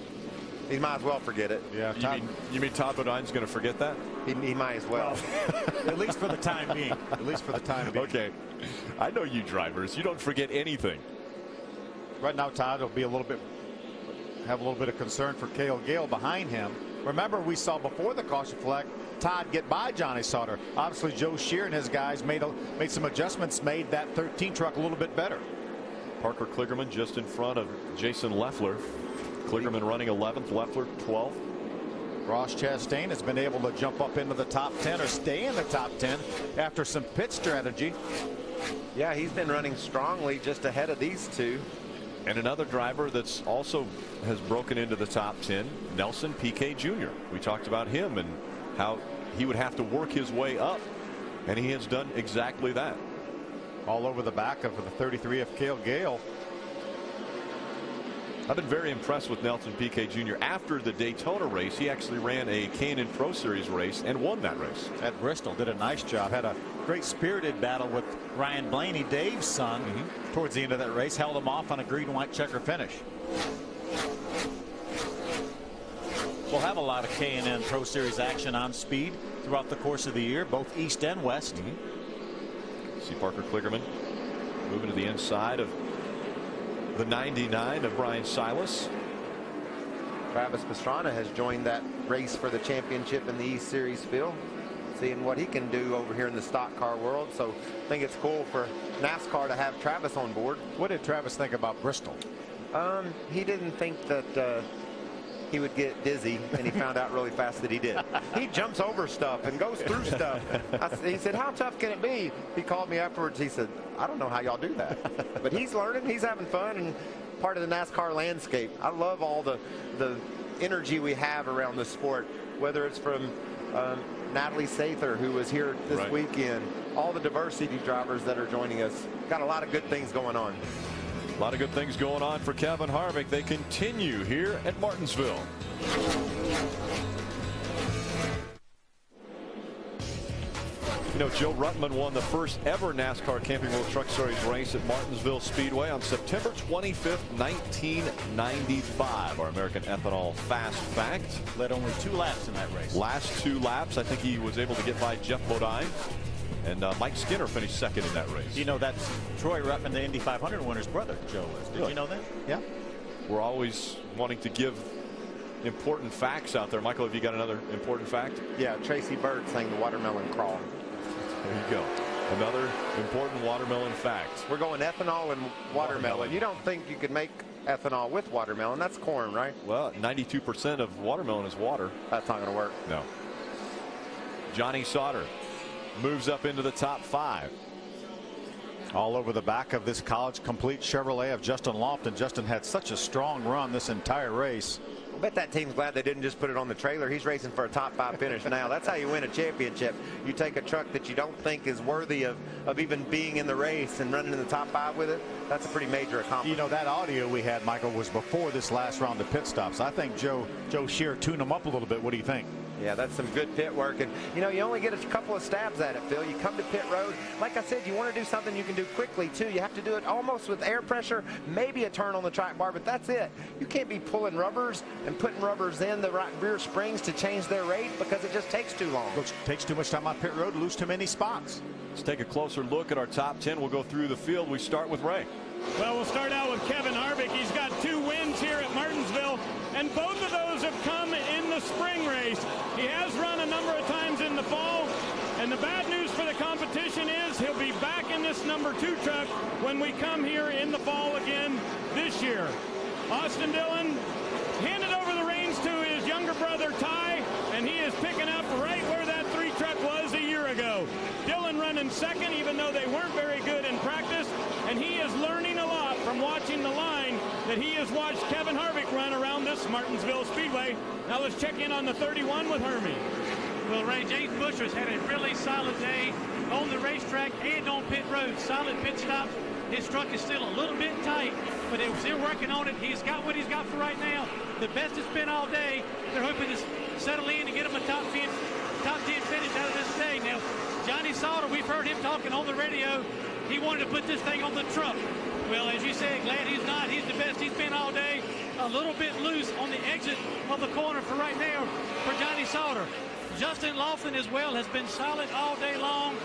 He might as well forget it. Yeah, You mean, you mean Todd Bodine's going to forget that? He, he might as well. At least for the time being. At least for the time being. Okay. I know you drivers. You don't forget anything. Right now, Todd will be a little bit have a little bit of concern for Cale Gale behind him. Remember, we saw before the caution flag, Todd get by Johnny Sauter. Obviously, Joe Shear and his guys made a, made some adjustments, made that 13 truck a little bit better. Parker Kligerman just in front of Jason Leffler. Kligerman running 11th, Leffler 12th. Ross Chastain has been able to jump up into the top 10 or stay in the top 10 after some pit strategy. Yeah, he's been running strongly just ahead of these two. And another driver that's also has broken into the top 10, Nelson Piquet Jr. We talked about him and how he would have to work his way up. And he has done exactly that. All over the back of the 33 of Cale Gale. I've been very impressed with Nelson Piquet Jr. After the Daytona race, he actually ran a K&N Pro Series race and won that race. At Bristol, did a nice job. Had a great spirited battle with Ryan Blaney, Dave's son, Mm-hmm. towards the end of that race. Held him off on a green white checker finish. We'll have a lot of K&N Pro Series action on speed throughout the course of the year, both east and west. Mm-hmm. See Parker Kligerman moving to the inside of the 99 of Bryan Silas. Travis Pastrana has joined that race for the championship in the East Series field. Seeing what he can do over here in the stock car world. So I think it's cool for NASCAR to have Travis on board. What did Travis think about Bristol? Um, he didn't think that uh, he would get dizzy, and he found out really fast that he did. He jumps over stuff and goes through stuff. I, he said, "How tough can it be?" He called me afterwards. He said, "I don't know how y'all do that," but he's learning. He's having fun and part of the NASCAR landscape. I love all the the energy we have around the sport, whether it's from um, Natalie Sather, who was here this Right. weekend, all the diversity drivers that are joining us. Got a lot of good things going on. A lot of good things going on for Kevin Harvick. They continue here at Martinsville. You know, Joe Ruttman won the first ever NASCAR Camping World Truck Series race at Martinsville Speedway on September 25th, 1995. Our American Ethanol Fast Fact. Led only two laps in that race. Last two laps, I think he was able to get by Geoff Bodine. And uh, Mike Skinner finished second in that race. You know, that's Troy Ruttman, the Indy 500 winner's brother, Joe is. Did Really? you know that? Yeah. We're always wanting to give important facts out there. Michael, have you got another important fact? Yeah, Tracy Byrd sang the watermelon crawl. There you go. Another important watermelon fact. We're going ethanol and watermelon. You don't think you could make ethanol with watermelon? That's corn, right? Well, 92% of watermelon is water. That's not going to work. No. Johnny Sauter moves up into the top five. All over the back of this college complete Chevrolet of Justin Lofton. Justin had such a strong run this entire race. I bet that team's glad they didn't just put it on the trailer. He's racing for a top five finish now. That's how you win a championship. You take a truck that you don't think is worthy of, of even being in the race and running in the top five with it. That's a pretty major accomplishment. You know, that audio we had, Michael, was before this last round of pit stops. I think Joe Joe Shear tuned him up a little bit. What do you think? Yeah, that's some good pit work. And, you know, you only get a couple of stabs at it, Phil. You come to pit road. Like I said, you want to do something you can do quickly, too. You have to do it almost with air pressure, maybe a turn on the track bar, but that's it. You can't be pulling rubbers and putting rubbers in the right rear springs to change their rate because it just takes too long. Looks, takes too much time on pit road, lose too many spots. Let's take a closer look at our top 10. We'll go through the field. We start with Ray. Well, we'll start out with Kevin Harvick. He's got two wins here at Martinsville, and both He has run a number of times in the fall, And the bad news for the competition is he'll be back in this number two truck when we come here in the fall again this year. Austin Dillon handed over the reins to his younger brother Ty, and he is picking up right where that three truck was a year ago. Dillon running second, even though they weren't very good in practice, and he is learning a lot from watching the line that he has watched Kevin Harvick run around this Martinsville Speedway. Now let's check in on the 31 with Hermie. Well, Ray, James has had a really solid day on the racetrack and on pit road. Solid pit stops. His truck is still a little bit tight, but they're still working on it. He's got what he's got for right now. The best it's been all day. They're hoping to settle in and get him a top 10, top 10 finish out of this day. Now, Johnny Sauter, we've heard him talking on the radio. He wanted to put this thing on the truck. Well, as you said, glad he's not. He's the best he's been all day. A little bit loose on the exit of the corner for right now for Johnny Sauter. Justin Lofton as well has been solid all day long.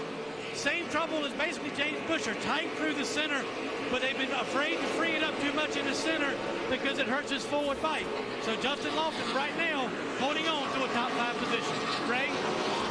Same trouble as basically James Buescher, tight through the center, but they've been afraid to free it up too much in the center because it hurts his forward bite. So Justin Lofton right now holding on to a top five position. Ray?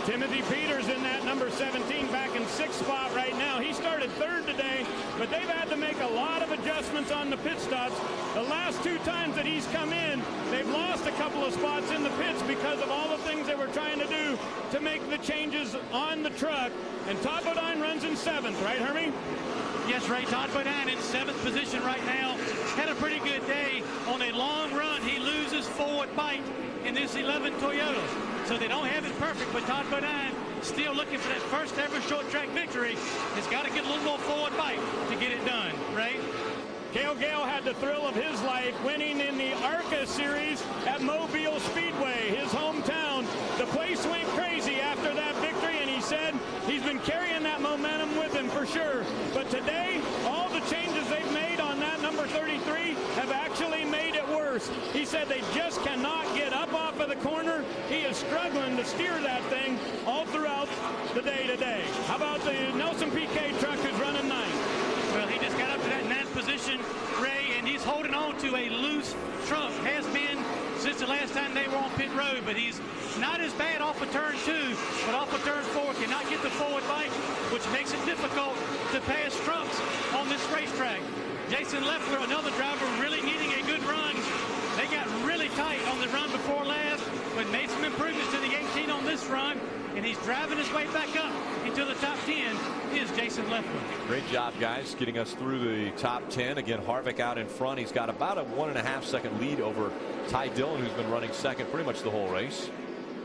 Timothy Peters in that number 17 back in sixth spot right now. He started third today, but they've had to make a lot of adjustments on the pit stops. The last two times that he's come in, they've lost a couple of spots in the pits because of all the things they were trying to do to make the changes on the truck. And Todd Bodine runs in seventh, right, Hermie? Yes, Ray. Todd Bodine in seventh position right now. Had a pretty good day. On a long run, he loses forward bite in this 11 Toyota. So they don't have it perfect, but Todd Bodine still looking for that first ever short track victory. He's got to get a little more forward bite to get it done, Ray. Cale Gale had the thrill of his life winning in the ARCA series at Mobile Speedway, his hometown. The place went crazy said he's been carrying that momentum with him for sure. But today, all the changes they've made on that number 33 have actually made it worse. He said they just cannot get up off of the corner. He is struggling to steer that thing all throughout the day today. How about the Nelson Piquet truck who's running ninth? Well, he just got up to that ninth position, Ray, and he's holding on to a loose trunk. Has been since the last time they were on pit road, but he's not as bad off of turn two, but off of turn four cannot get the forward bite, which makes it difficult to pass trucks on this racetrack. Jason Leffler, another driver really needing a good run. They got really tight on the run before last, but made some improvements to the 18 on this run, and he's driving his way back up into the top 10 is Jason Leffler. Great job, guys, getting us through the top 10. Again, Harvick out in front. He's got about a one and a half second lead over Ty Dillon, who's been running second pretty much the whole race.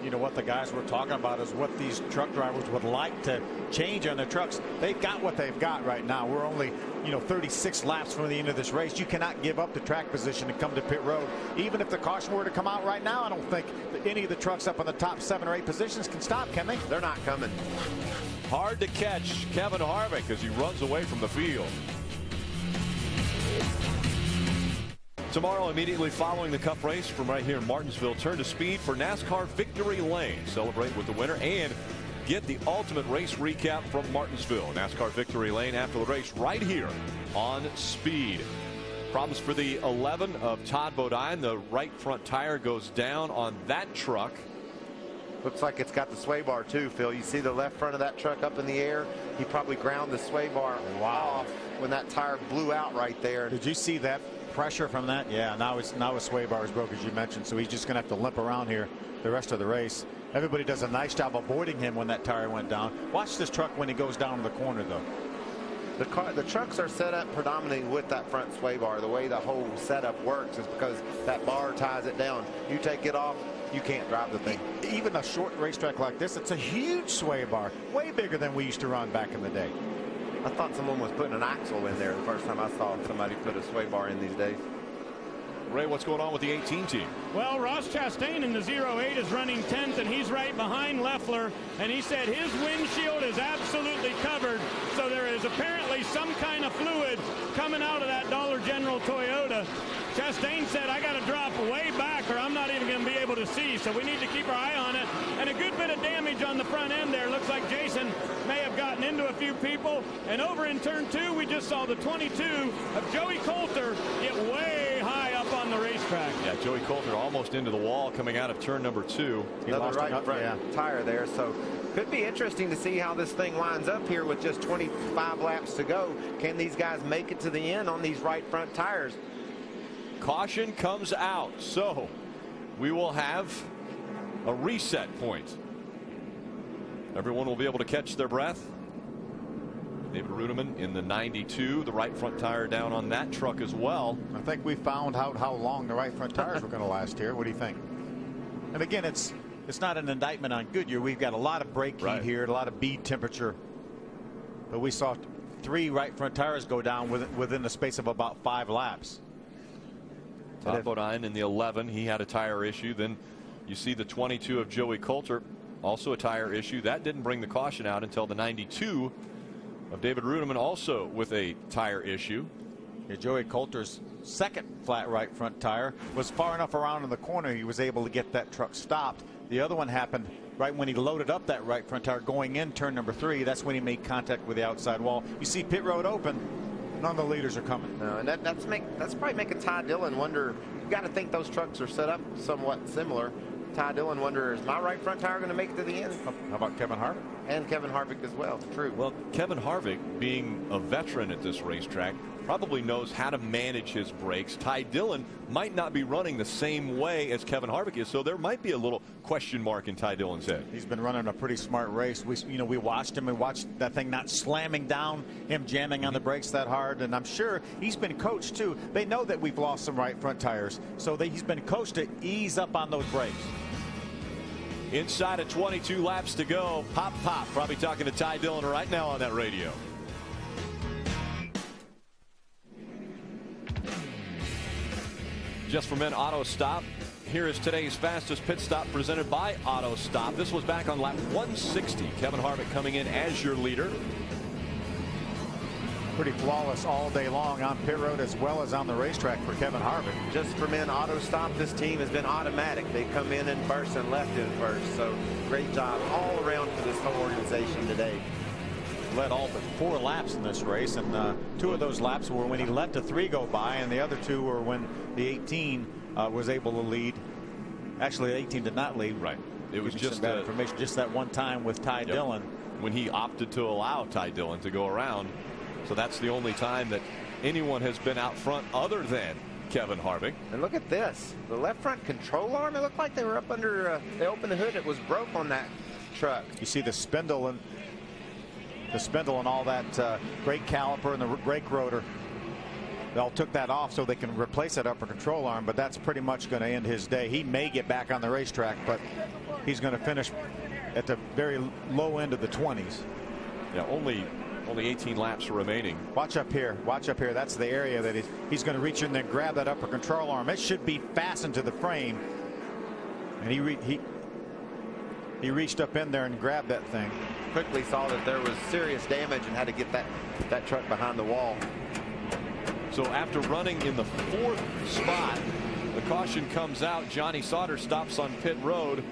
You know what the guys were talking about is what these truck drivers would like to change on their trucks. They've got what they've got right now. We're only, you know, 36 laps from the end of this race. You cannot give up the track position and come to pit road. Even if the caution were to come out right now, I don't think that any of the trucks up in the top seven or eight positions can stop, can they? They're not coming. Hard to catch Kevin Harvick as he runs away from the field. Tomorrow, immediately following the Cup race from right here in Martinsville, turn to speed for NASCAR Victory Lane. Celebrate with the winner and get the ultimate race recap from Martinsville. NASCAR Victory Lane after the race right here on Speed. Problems for the 11 of Todd Bodine. The right front tire goes down on that truck. Looks like it's got the sway bar too, Phil. You see the left front of that truck up in the air. He probably ground the sway bar off when that tire blew out right there. Did you see that pressure from that? Yeah, now his now his sway bar is broke as you mentioned, so he's just going to have to limp around here the rest of the race. Everybody does a nice job avoiding him when that tire went down. Watch this truck when he goes down to the corner though. The car, the trucks are set up predominantly with that front sway bar. The way the whole setup works is because that bar ties it down. You take it off, you can't drive the thing. Even a short racetrack like this, it's a huge sway bar, way bigger than we used to run back in the day. I thought someone was putting an axle in there the first time I saw somebody put a sway bar in these days. Ray, what's going on with the 18 team? Well, Ross Chastain in the 08 is running 10th, and he's right behind Leffler. And he said his windshield is absolutely covered. So there is apparently some kind of fluid coming out of that Dollar General Toyota. Chastain said, I got to drop way back or I'm not even going to be able to see. So we need to keep our eye on it. And a good bit of damage on the front end there. Looks like Jason may have gotten into a few people. And over in turn two, we just saw the 22 of Joey Coulter get way up up on the racetrack. Yeah, Joey Coulter almost into the wall coming out of turn number two. He Another right front tire there, so could be interesting to see how this thing winds up here with just 25 laps to go. Can these guys make it to the end on these right front tires? Caution comes out, so we will have a reset point. Everyone will be able to catch their breath. David Reutimann in the 92, the right front tire down on that truck as well. I think we found out how long the right front tires were going to last here. What do you think? And again, it's it's not an indictment on Goodyear. We've got a lot of brake heat Right. here, a lot of bead temperature. But we saw three right front tires go down within, within the space of about five laps. Todd Bodine in the 11, he had a tire issue. Then you see the 22 of Joey Coulter, also a tire issue. That didn't bring the caution out until the 92 of David Reutimann, also with a tire issue. Yeah, Joey Coulter's second flat right front tire was far enough around in the corner he was able to get that truck stopped. The other one happened right when he loaded up that right front tire going in turn number three. That's when he made contact with the outside wall. You see pit road open. None of the leaders are coming. No, and that, that's make that's probably making Ty Dillon wonder. You got to think those trucks are set up somewhat similar. Ty Dillon wonder is my right front tire going to make it to the end? How about Kevin Harvick? And Kevin Harvick as well. True. Well, Kevin Harvick, being a veteran at this racetrack, probably knows how to manage his brakes. Ty Dillon might not be running the same way as Kevin Harvick is, so there might be a little question mark in Ty Dillon's head. He's been running a pretty smart race. We, you know, we watched him. We watched that thing not slamming down, him jamming on the brakes that hard, and I'm sure he's been coached too. They know that we've lost some right front tires, so they, he's been coached to ease up on those brakes. Inside of 22 laps to go. Pop, pop. Probably talking to Ty Dillon right now on that radio. Just for men auto stop. Here is today's fastest pit stop presented by Auto Stop. This was back on lap 160. Kevin Harvick coming in as your leader. Pretty flawless all day long on pit road as well as on the racetrack for Kevin Harvick. Just for men auto stop, this team has been automatic. They come in in first and left in first. So great job all around for this whole organization today. Led all but four laps in this race, and uh, two of those laps were when he let the three go by, and the other two were when the 18 uh, was able to lead. Actually, the 18 did not lead. Right. It was Give me some just bad information. Just that one time with Ty Yep. Dillon. When he opted to allow Ty Dillon to go around. So that's the only time that anyone has been out front other than Kevin Harvick. And look at this. The left front control arm, it looked like they were up under, uh, they opened the hood, it was broke on that truck. You see the spindle and the spindle and all that uh, brake caliper and the r- brake rotor. They all took that off so they can replace that upper control arm, but that's pretty much going to end his day. He may get back on the racetrack, but he's going to finish at the very low end of the 20s. Yeah, only only 18 laps remaining. Watch up here. Watch up here. That's the area that he's, he's going to reach in there and grab that upper control arm. It should be fastened to the frame. And he re, he he reached up in there and grabbed that thing. Quickly saw that there was serious damage and had to get that, that truck behind the wall. So after running in the fourth spot, the caution comes out. Johnny Sauter stops on pit road.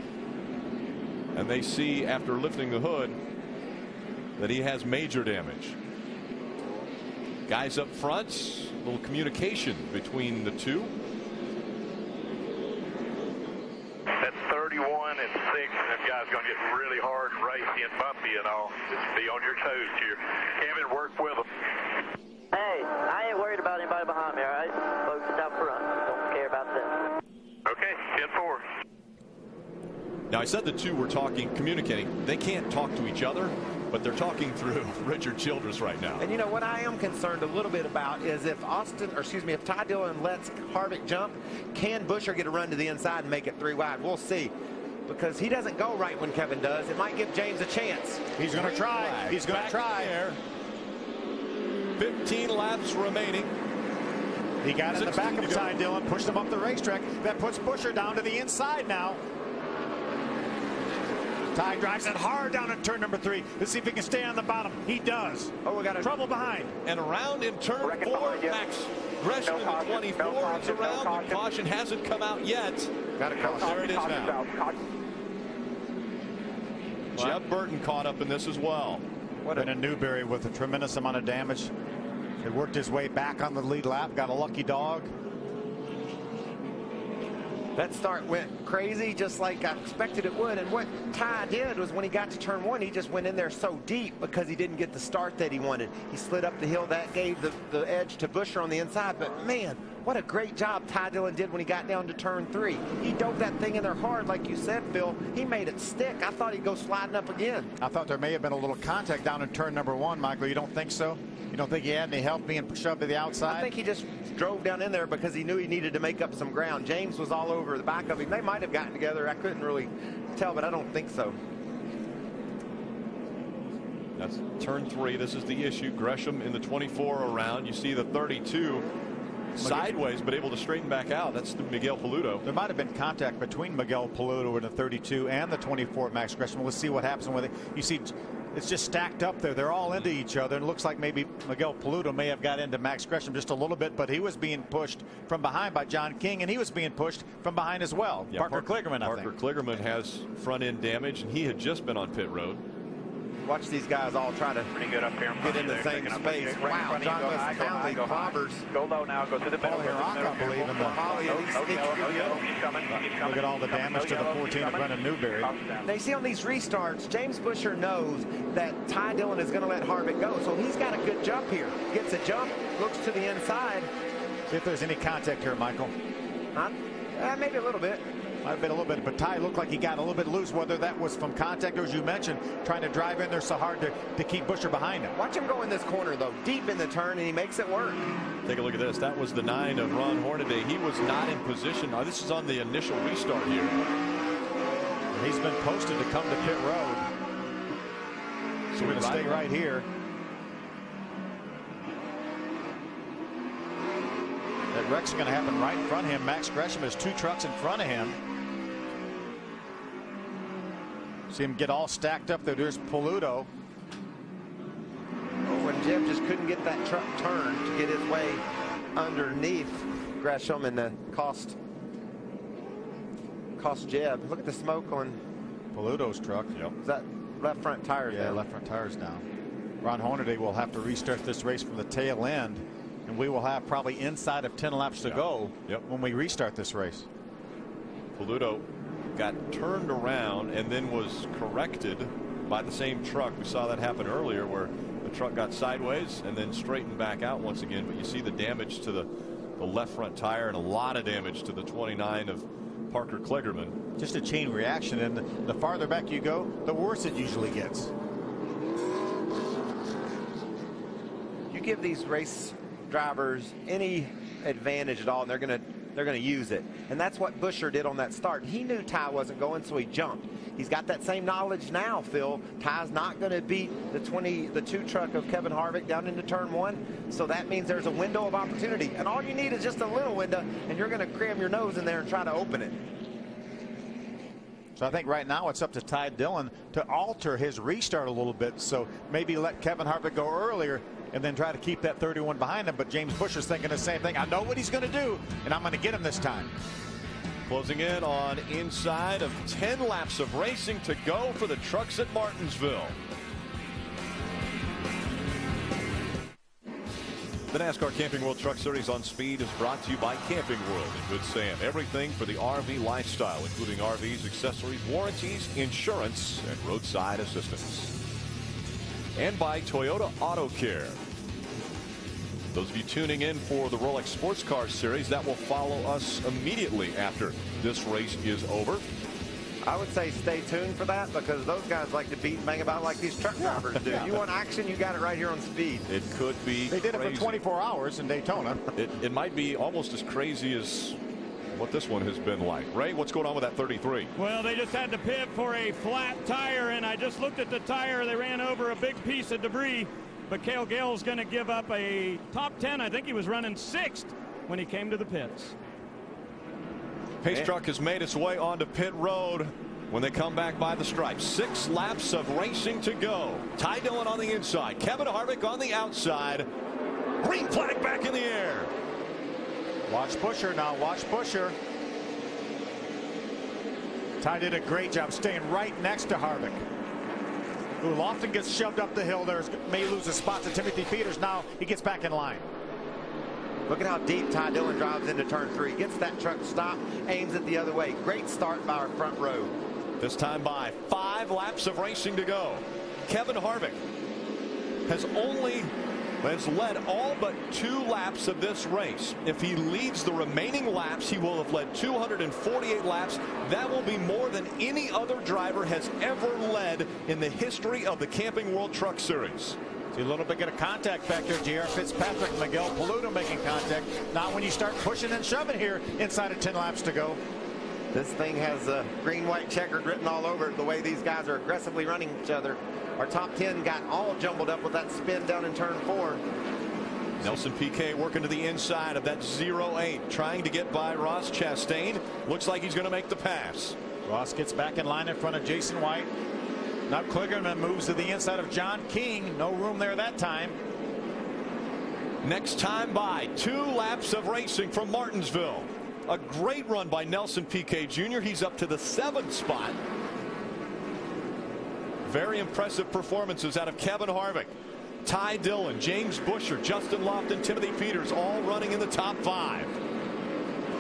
And they see after lifting the hood that he has major damage. Guys up front, a little communication between the two. That's 31 and 6, and that guy's going to get really hard and racy and bumpy and all. Just be on your toes here. Kevin, work with him. Hey, I ain't worried about anybody behind me, all right? Folks out front, don't care about them. Okay, 10-4. Now I said the two were talking, communicating. They can't talk to each other, but they're talking through Richard Childress right now. And you know what I am concerned a little bit about is if Austin, or excuse me, if Ty Dillon lets Harvick jump, can Buescher get a run to the inside and make it three wide? We'll see. Because he doesn't go right when Kevin does. It might give James a chance. He's going to try. He's going to try. There. 15 laps remaining. He got in the back of. Ty Dillon, pushed him up the racetrack. That puts Buescher down to the inside now. Ty drives it hard down at turn number three. Let's see if he can stay on the bottom. He does. Oh, we got trouble behind. And around in turn four, Max Gresham in the 24 is around. The caution hasn't come out yet. Got it caution. There it is now. Jeb Burton caught up in this as well. What a Newberry with a tremendous amount of damage. He worked his way back on the lead lap, got a lucky dog. That start went crazy just like I expected it would. And what Ty did was when he got to turn one, he just went in there so deep because he didn't get the start that he wanted. He slid up the hill. That gave the, the edge to Buescher on the inside. But man, what a great job Ty Dillon did when he got down to turn three. He dove that thing in there hard, like you said, Phil. He made it stick. I thought he'd go sliding up again. I thought there may have been a little contact down in turn number one, Michael. You don't think so? You don't think he had any help being shoved to the outside? I think he just drove down in there because he knew he needed to make up some ground. James was all over the back of him. They might have gotten together. I couldn't really tell, but I don't think so. That's turn three. This is the issue. Gresham in the 24 around. You see the 32 sideways, but able to straighten back out. That's the Miguel Paludo. There might have been contact between Miguel Paludo and the 32 and the 24 Max Gresham. Let's see what happens with it. You see, it's just stacked up there. They're all into each other. And it looks like maybe Miguel Paludo may have got into Max Gresham just a little bit, but he was being pushed from behind by John King, and he was being pushed from behind as well. Yeah, Parker, Kligerman, I Parker think. Kligerman has front end damage, and he had just been on pit road. Watch these guys all try to Pretty good up here. get in the same space. Wow, John Wes Townley clobbers. Go low now. Go to the middle. Paulie Harraka, I believe, in the Holly, and he's Oh, sneaking yellow, through oh, the yellow. middle. He's coming. He's coming. Look at all the damage to the yellow. He's 14 of coming. Brennan Newberry. They see on these restarts, James Buescher knows that Ty Dillon is going to let Harvick go, so he's got a good jump here. Gets a jump, looks to the inside. See if there's any contact here, Michael. Not, uh, maybe a little bit. Might have been a little bit, but Ty looked like he got a little bit loose, whether that was from contact or, as you mentioned, trying to drive in there so hard to, to keep Buescher behind him. Watch him go in this corner, though, deep in the turn, and he makes it work. Take a look at this. That was the nine of Ron Hornaday. He was not in position. Now, this is on the initial restart here. And he's been posted to come to pit road. So we're going to stay right here. That wreck's going to happen right in front of him. Max Gresham has two trucks in front of him. See him get all stacked up there. There's Paludo. Oh, and Jim just couldn't get that truck turned to get his way underneath Gresham and the cost cost Jeb. Look at the smoke on Paludo's truck. Yep. is that left front tire? Yeah, down. left front tires down. Ron Hornaday will have to restart this race from the tail end, and we will have probably inside of 10 laps to Yeah. go Yep. when we restart this race. Paludo got turned around and then was corrected by the same truck. We saw that happen earlier where the truck got sideways and then straightened back out once again. But you see the damage to the, the left front tire and a lot of damage to the 29 of Parker Kligerman. Just a chain reaction, and the farther back you go, the worse it usually gets. You give these race drivers any advantage at all, and they're going to they're going to use it. And that's what Buescher did on that start. He knew Ty wasn't going, so he jumped. He's got that same knowledge now, Phil. Ty's not going to beat the 20, the two truck of Kevin Harvick down into turn one. So that means there's a window of opportunity. And all you need is just a little window, and you're going to cram your nose in there and try to open it. So I think right now it's up to Ty Dillon to alter his restart a little bit. So maybe let Kevin Harvick go earlier and then try to keep that 31 behind him. But James Buescher's thinking the same thing. I know what he's going to do, and I'm going to get him this time. Closing in on inside of 10 laps of racing to go for the trucks at Martinsville. The NASCAR Camping World Truck Series on Speed is brought to you by Camping World in Good Sam. Everything for the RV lifestyle, including RVs, accessories, warranties, insurance, and roadside assistance. And by Toyota Auto Care. Those of you tuning in for the Rolex Sports Car Series, that will follow us immediately after this race is over. I would say stay tuned for that because those guys like to beat and bang about like these truck drivers do. Yeah. You want action, you got it right here on speed. It could be. They did it for 24 hours in Daytona. It, it might be almost as crazy as what this one has been like. Ray, what's going on with that 33? Well, they just had to pit for a flat tire, and I just looked at the tire. They ran over a big piece of debris. But Cale Gale's going to give up a top 10. I think he was running sixth when he came to the pits. Pace truck has made its way onto pit road when they come back by the stripes. Six laps of racing to go. Ty Dillon on the inside. Kevin Harvick on the outside. Green flag back in the air. Watch Buescher now. Watch Buescher. Ty did a great job staying right next to Harvick. Who often gets shoved up the hill. There may lose a spot to Timothy Peters. Now he gets back in line. Look at how deep Ty Dillon drives into turn three. Gets that truck stopped, aims it the other way. Great start by our front row. This time by five laps of racing to go. Kevin Harvick has only has led all but two laps of this race. If he leads the remaining laps, he will have led 248 laps. That will be more than any other driver has ever led in the history of the Camping World Truck Series. See a little bit of contact back there. J.R. Fitzpatrick, Miguel Paludo making contact. Not when you start pushing and shoving here inside of 10 laps to go. This thing has a green-white checkered written all over it, the way these guys are aggressively running each other. Our top 10 got all jumbled up with that spin down in turn four. Nelson Piquet working to the inside of that 0-8, trying to get by Ross Chastain. Looks like he's going to make the pass. Ross gets back in line in front of Jason White. Now Kligerman moves to the inside of John King. No room there that time. Next time by, two laps of racing from Martinsville. A great run by Nelson Piquet Jr. He's up to the seventh spot. Very impressive performances out of Kevin Harvick. Ty Dillon, James Buescher, Justin Lofton, Timothy Peters all running in the top five.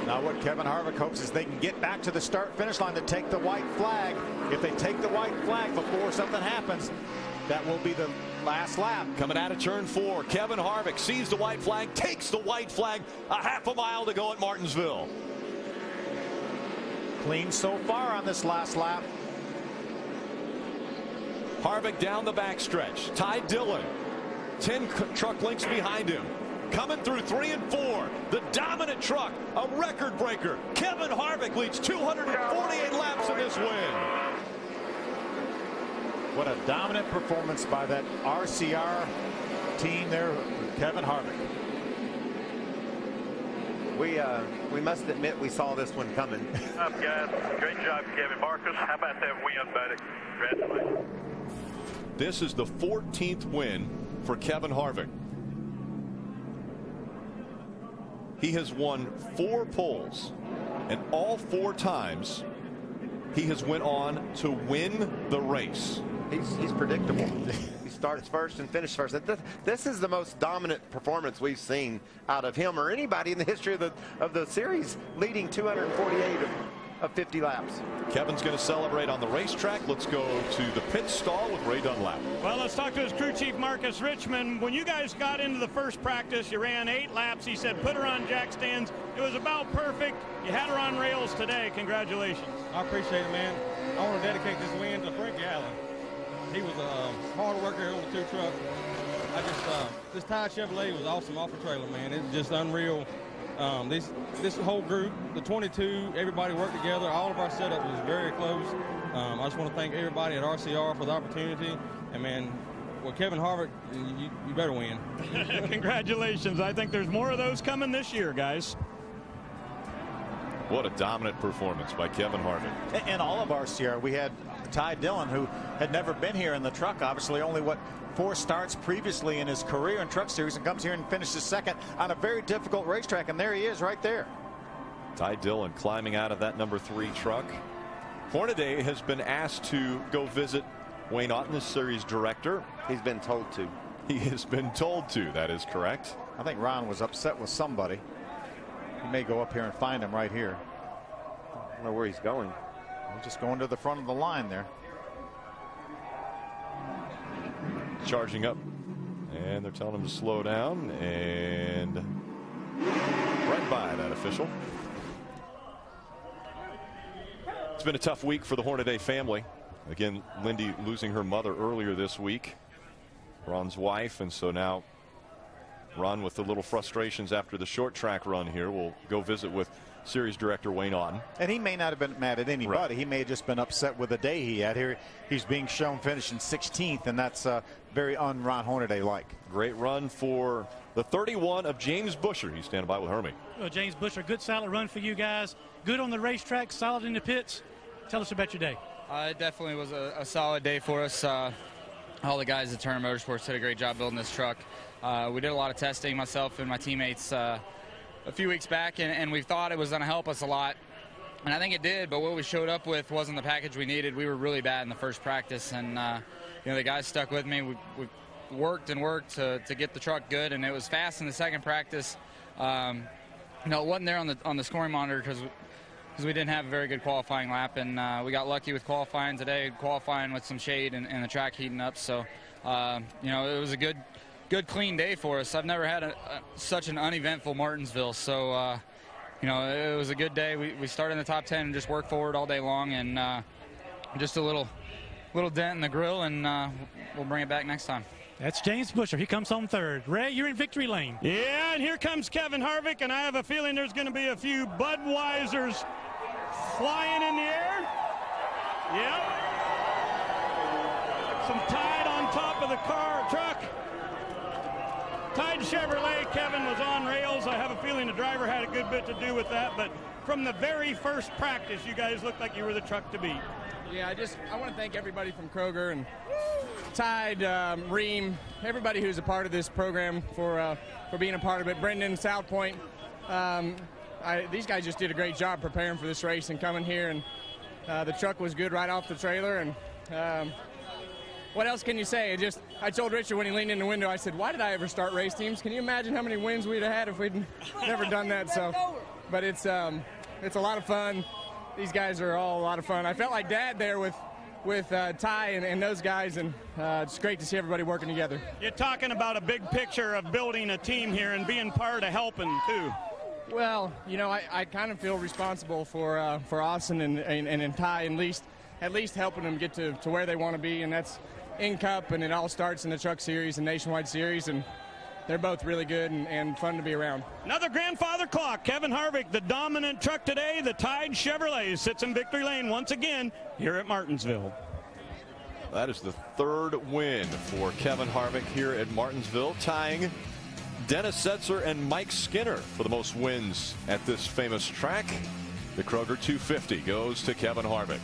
Now what Kevin Harvick hopes is they can get back to the start finish line to take the white flag. If they take the white flag before something happens, that will be the last lap. Coming out of turn four, Kevin Harvick sees the white flag, takes the white flag, a half a mile to go at Martinsville. Clean so far on this last lap. Harvick down the backstretch. Ty Dillon, 10 truck links behind him. Coming through three and four. The dominant truck, a record breaker. Kevin Harvick leads 248 laps in this win. What a dominant performance by that RCR team there, Kevin Harvick. We uh, we must admit we saw this one coming. up, guys. Great job, Kevin Marcus. How about that win, buddy? Congratulations. This is the 14th win for Kevin Harvick. He has won four poles, and all four times he has went on to win the race. He's, he's predictable. he starts first and finishes first. This, this is the most dominant performance we've seen out of him or anybody in the history of the of the series, leading 248 of, of 50 laps. Kevin's going to celebrate on the racetrack. Let's go to the pit stall with Ray Dunlap. Well, let's talk to his crew chief, Marcus Richmond. When you guys got into the first practice, you ran eight laps. He said, put her on jack stands. It was about perfect. You had her on rails today. Congratulations. I appreciate it, man. I want to dedicate this win to Frankie Allen. He was a hard worker on the two truck. I just, uh, this Tide Chevrolet was awesome off the trailer, man. It's just unreal. Um, this this whole group, the 22, everybody worked together. All of our setup was very close. Um, I just want to thank everybody at RCR for the opportunity. And man, well, Kevin Harvick, you, you better win. Congratulations. I think there's more of those coming this year, guys. What a dominant performance by Kevin Harvick. And all of RCR, we had Ty Dillon, who had never been here in the truck, obviously only what four starts previously in his career in truck series and comes here and finishes second on a very difficult racetrack. And there he is right there. Ty Dillon climbing out of that number three truck. Hornaday has been asked to go visit Wayne Auton, the series director. He's been told to. He has been told to. That is correct. I think Ron was upset with somebody. He may go up here and find him right here. I don't know where he's going. He's just going to the front of the line there. Charging up. And they're telling him to slow down. And right by that official. It's been a tough week for the Hornaday family. Again, Lindy losing her mother earlier this week. Ron's wife. And so now Ron with the little frustrations after the short track run here will go visit with series director Wayne Auton. And he may not have been mad at anybody. Right. He may have just been upset with the day he had here. He's being shown finishing 16th, and that's uh, very un-Ron Hornaday-like. Great run for the 31 of James Buescher. He's standing by with Hermie. Well, James Buescher, good solid run for you guys. Good on the racetrack, solid in the pits. Tell us about your day. Uh, it definitely was a, a, solid day for us. Uh, all the guys at Turner Motorsports did a great job building this truck. Uh, we did a lot of testing, myself and my teammates, uh, a few weeks back, and, and we thought it was going to help us a lot. And I think it did, but what we showed up with wasn't the package we needed. We were really bad in the first practice, and uh, you know the guys stuck with me. We, we, worked and worked to, to get the truck good, and it was fast in the second practice. Um, you know, it wasn't there on the on the scoring monitor because because we didn't have a very good qualifying lap, and uh, we got lucky with qualifying today, qualifying with some shade and, and the track heating up. So, uh, you know, it was a good, good clean day for us. I've never had a, a, such an uneventful Martinsville. So, uh, you know, it was a good day. We, we started in the top 10 and just worked forward all day long, and uh, just a little, little dent in the grill, and uh, we'll bring it back next time. That's James Buescher. He comes home third. Ray, you're in victory lane. Yeah, and here comes Kevin Harvick, and I have a feeling there's going to be a few Budweisers flying in the air. Yep. Some Tide on top of the car truck. Tide Chevrolet, Kevin was on rails. I have a feeling the driver had a good bit to do with that, but from the very first practice, you guys looked like you were the truck to beat. Yeah, I just I want to thank everybody from Kroger and Tide, um, Rheem, everybody who's a part of this program for uh, for being a part of it. Brendan, South Point, um, I, these guys just did a great job preparing for this race and coming here. And uh, the truck was good right off the trailer. And um, what else can you say? It just I told Richard when he leaned in the window, I said, "Why did I ever start race teams? Can you imagine how many wins we'd have had if we'd never done that?" So, but it's um, it's a lot of fun. These guys are all a lot of fun. I felt like Dad there with with uh, Ty and, and, those guys, and uh, it's great to see everybody working together. You're talking about a big picture of building a team here and being part of helping too. Well, you know, I, I kind of feel responsible for uh, for Austin and, and, and Ty at least at least helping them get to, to where they want to be, and that's in Cup, and it all starts in the Truck Series and Nationwide Series, and they're both really good and, and fun to be around. Another grandfather clock. Kevin Harvick, the dominant truck today. The Tide Chevrolet sits in victory lane once again here at Martinsville. That is the third win for Kevin Harvick here at Martinsville, tying Dennis Setzer and Mike Skinner for the most wins at this famous track. The Kroger 250 goes to Kevin Harvick.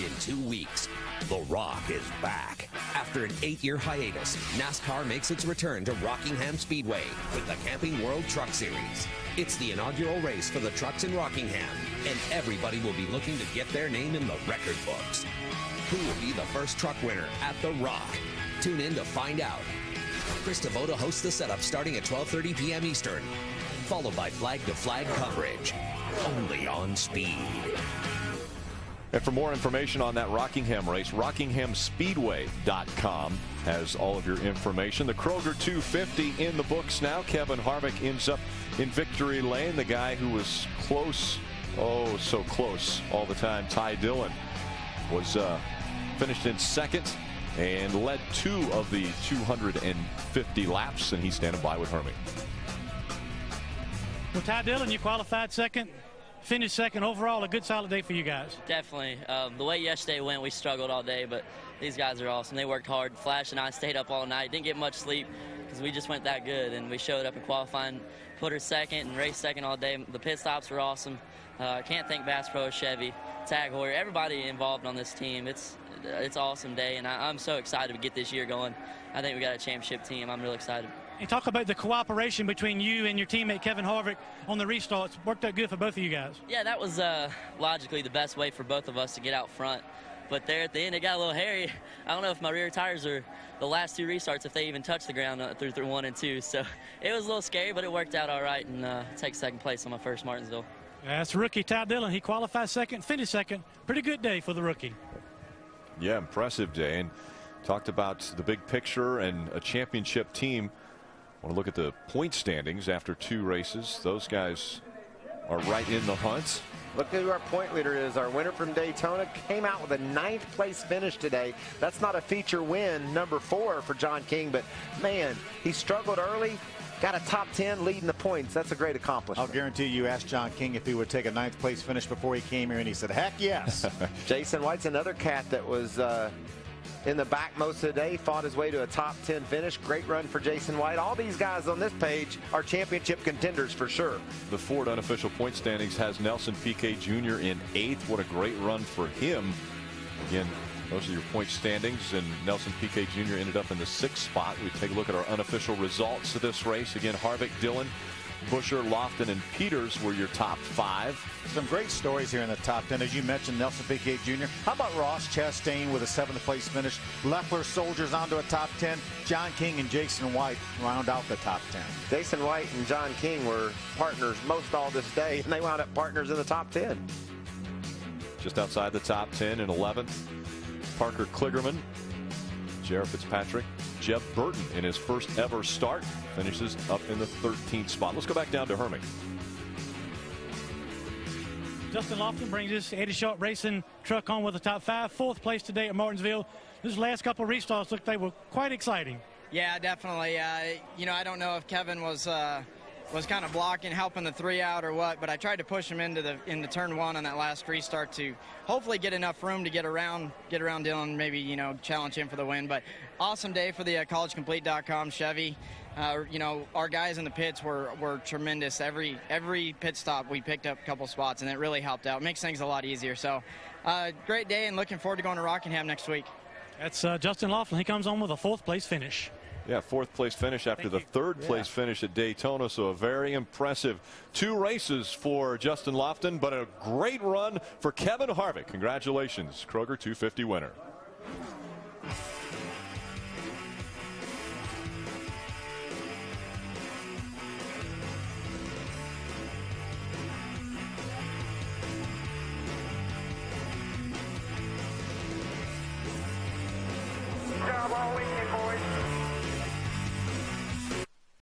In two weeks, The Rock is back. After an eight-year hiatus, NASCAR makes its return to Rockingham Speedway with the Camping World Truck Series. It's the inaugural race for the trucks in Rockingham, and everybody will be looking to get their name in the record books. Who will be the first truck winner at The Rock? Tune in to find out. Krista Voda hosts the setup starting at 12.30 p.m. Eastern, followed by flag-to-flag coverage, only on Speed. And for more information on that Rockingham race, rockinghamspeedway.com has all of your information. The Kroger 250 in the books now. Kevin Harvick ends up in victory lane. The guy who was close, oh, so close all the time, Ty Dillon, was uh, finished in second and led two of the 250 laps, and he's standing by with Hermie. Well, Ty Dillon, you qualified second finished second overall. A good solid day for you guys. Definitely. Um, the way yesterday went, we struggled all day, but these guys are awesome. They worked hard. Flash and I stayed up all night. Didn't get much sleep because we just went that good, and we showed up in qualifying, put her second, and raced second all day. The pit stops were awesome. Uh, can't thank Bass Pro, Chevy, Tag Heuer, everybody involved on this team. It's it's awesome day, and I, I'm so excited to get this year going. I think we got a championship team. I'm really excited. And talk about the cooperation between you and your teammate Kevin Harvick on the restarts. Worked out good for both of you guys. Yeah, that was uh, logically the best way for both of us to get out front. But there at the end, it got a little hairy. I don't know if my rear tires are the last two restarts, if they even touched the ground uh, through through one and two. So it was a little scary, but it worked out all right and uh, take second place on my first Martinsville. That's rookie Ty Dillon. He qualified second, finished second. Pretty good day for the rookie. Yeah, impressive day. And talked about the big picture and a championship team. Want to look at the point standings after two races. Those guys are right in the hunt. Look at who our point leader is. Our winner from Daytona came out with a ninth place finish today. That's not a feature win, number four for John King, but man, he struggled early. Got a top 10 leading the points. That's a great accomplishment. I'll guarantee you asked John King if he would take a ninth place finish before he came here, and he said, heck yes. Jason White's another cat that was uh, in the back most of the day, fought his way to a top 10 finish. Great run for Jason White. All these guys on this page are championship contenders for sure. The Ford unofficial point standings has Nelson Piquet Jr. in eighth. What a great run for him. Again, those are your point standings, and Nelson Piquet Jr. ended up in the sixth spot. We take a look at our unofficial results of this race. Again, Harvick, Dillon, Buescher, Lofton, and Peters were your top five. Some great stories here in the top 10. As you mentioned, Nelson Piquet Jr. How about Ross Chastain with a seventh place finish? Leffler Soldiers onto a top 10. John King and Jason White round out the top 10. Jason White and John King were partners most all this day, and they wound up partners in the top 10. Just outside the top 10 in 11th, Parker Kligerman, Jared Fitzpatrick, Jeb Burton in his first ever start finishes up in the 13th spot. Let's go back down to Hermie. Justin Lofton brings his Eddie Sharp Racing truck on with the top five. Fourth place today at Martinsville. This last couple of restarts looked they were quite exciting. Yeah, definitely. Uh, you know, I don't know if Kevin was uh, was kind of blocking, helping the three out or what, but I tried to push him into the into turn one on that last restart to hopefully get enough room to get around get around Dillon, maybe you know challenge him for the win. But awesome day for the uh, CollegeComplete.com Chevy. Uh, you know, our guys in the pits were, were tremendous. Every every pit stop, we picked up a couple spots, and it really helped out. It makes things a lot easier. So, uh, great day, and looking forward to going to Rockingham next week. That's uh, Justin Lofton. He comes on with a fourth place finish. Yeah, fourth place finish after Thank the you. third place Yeah. finish at Daytona. So a very impressive two races for Justin Lofton, but a great run for Kevin Harvick. Congratulations, Kroger 250 winner.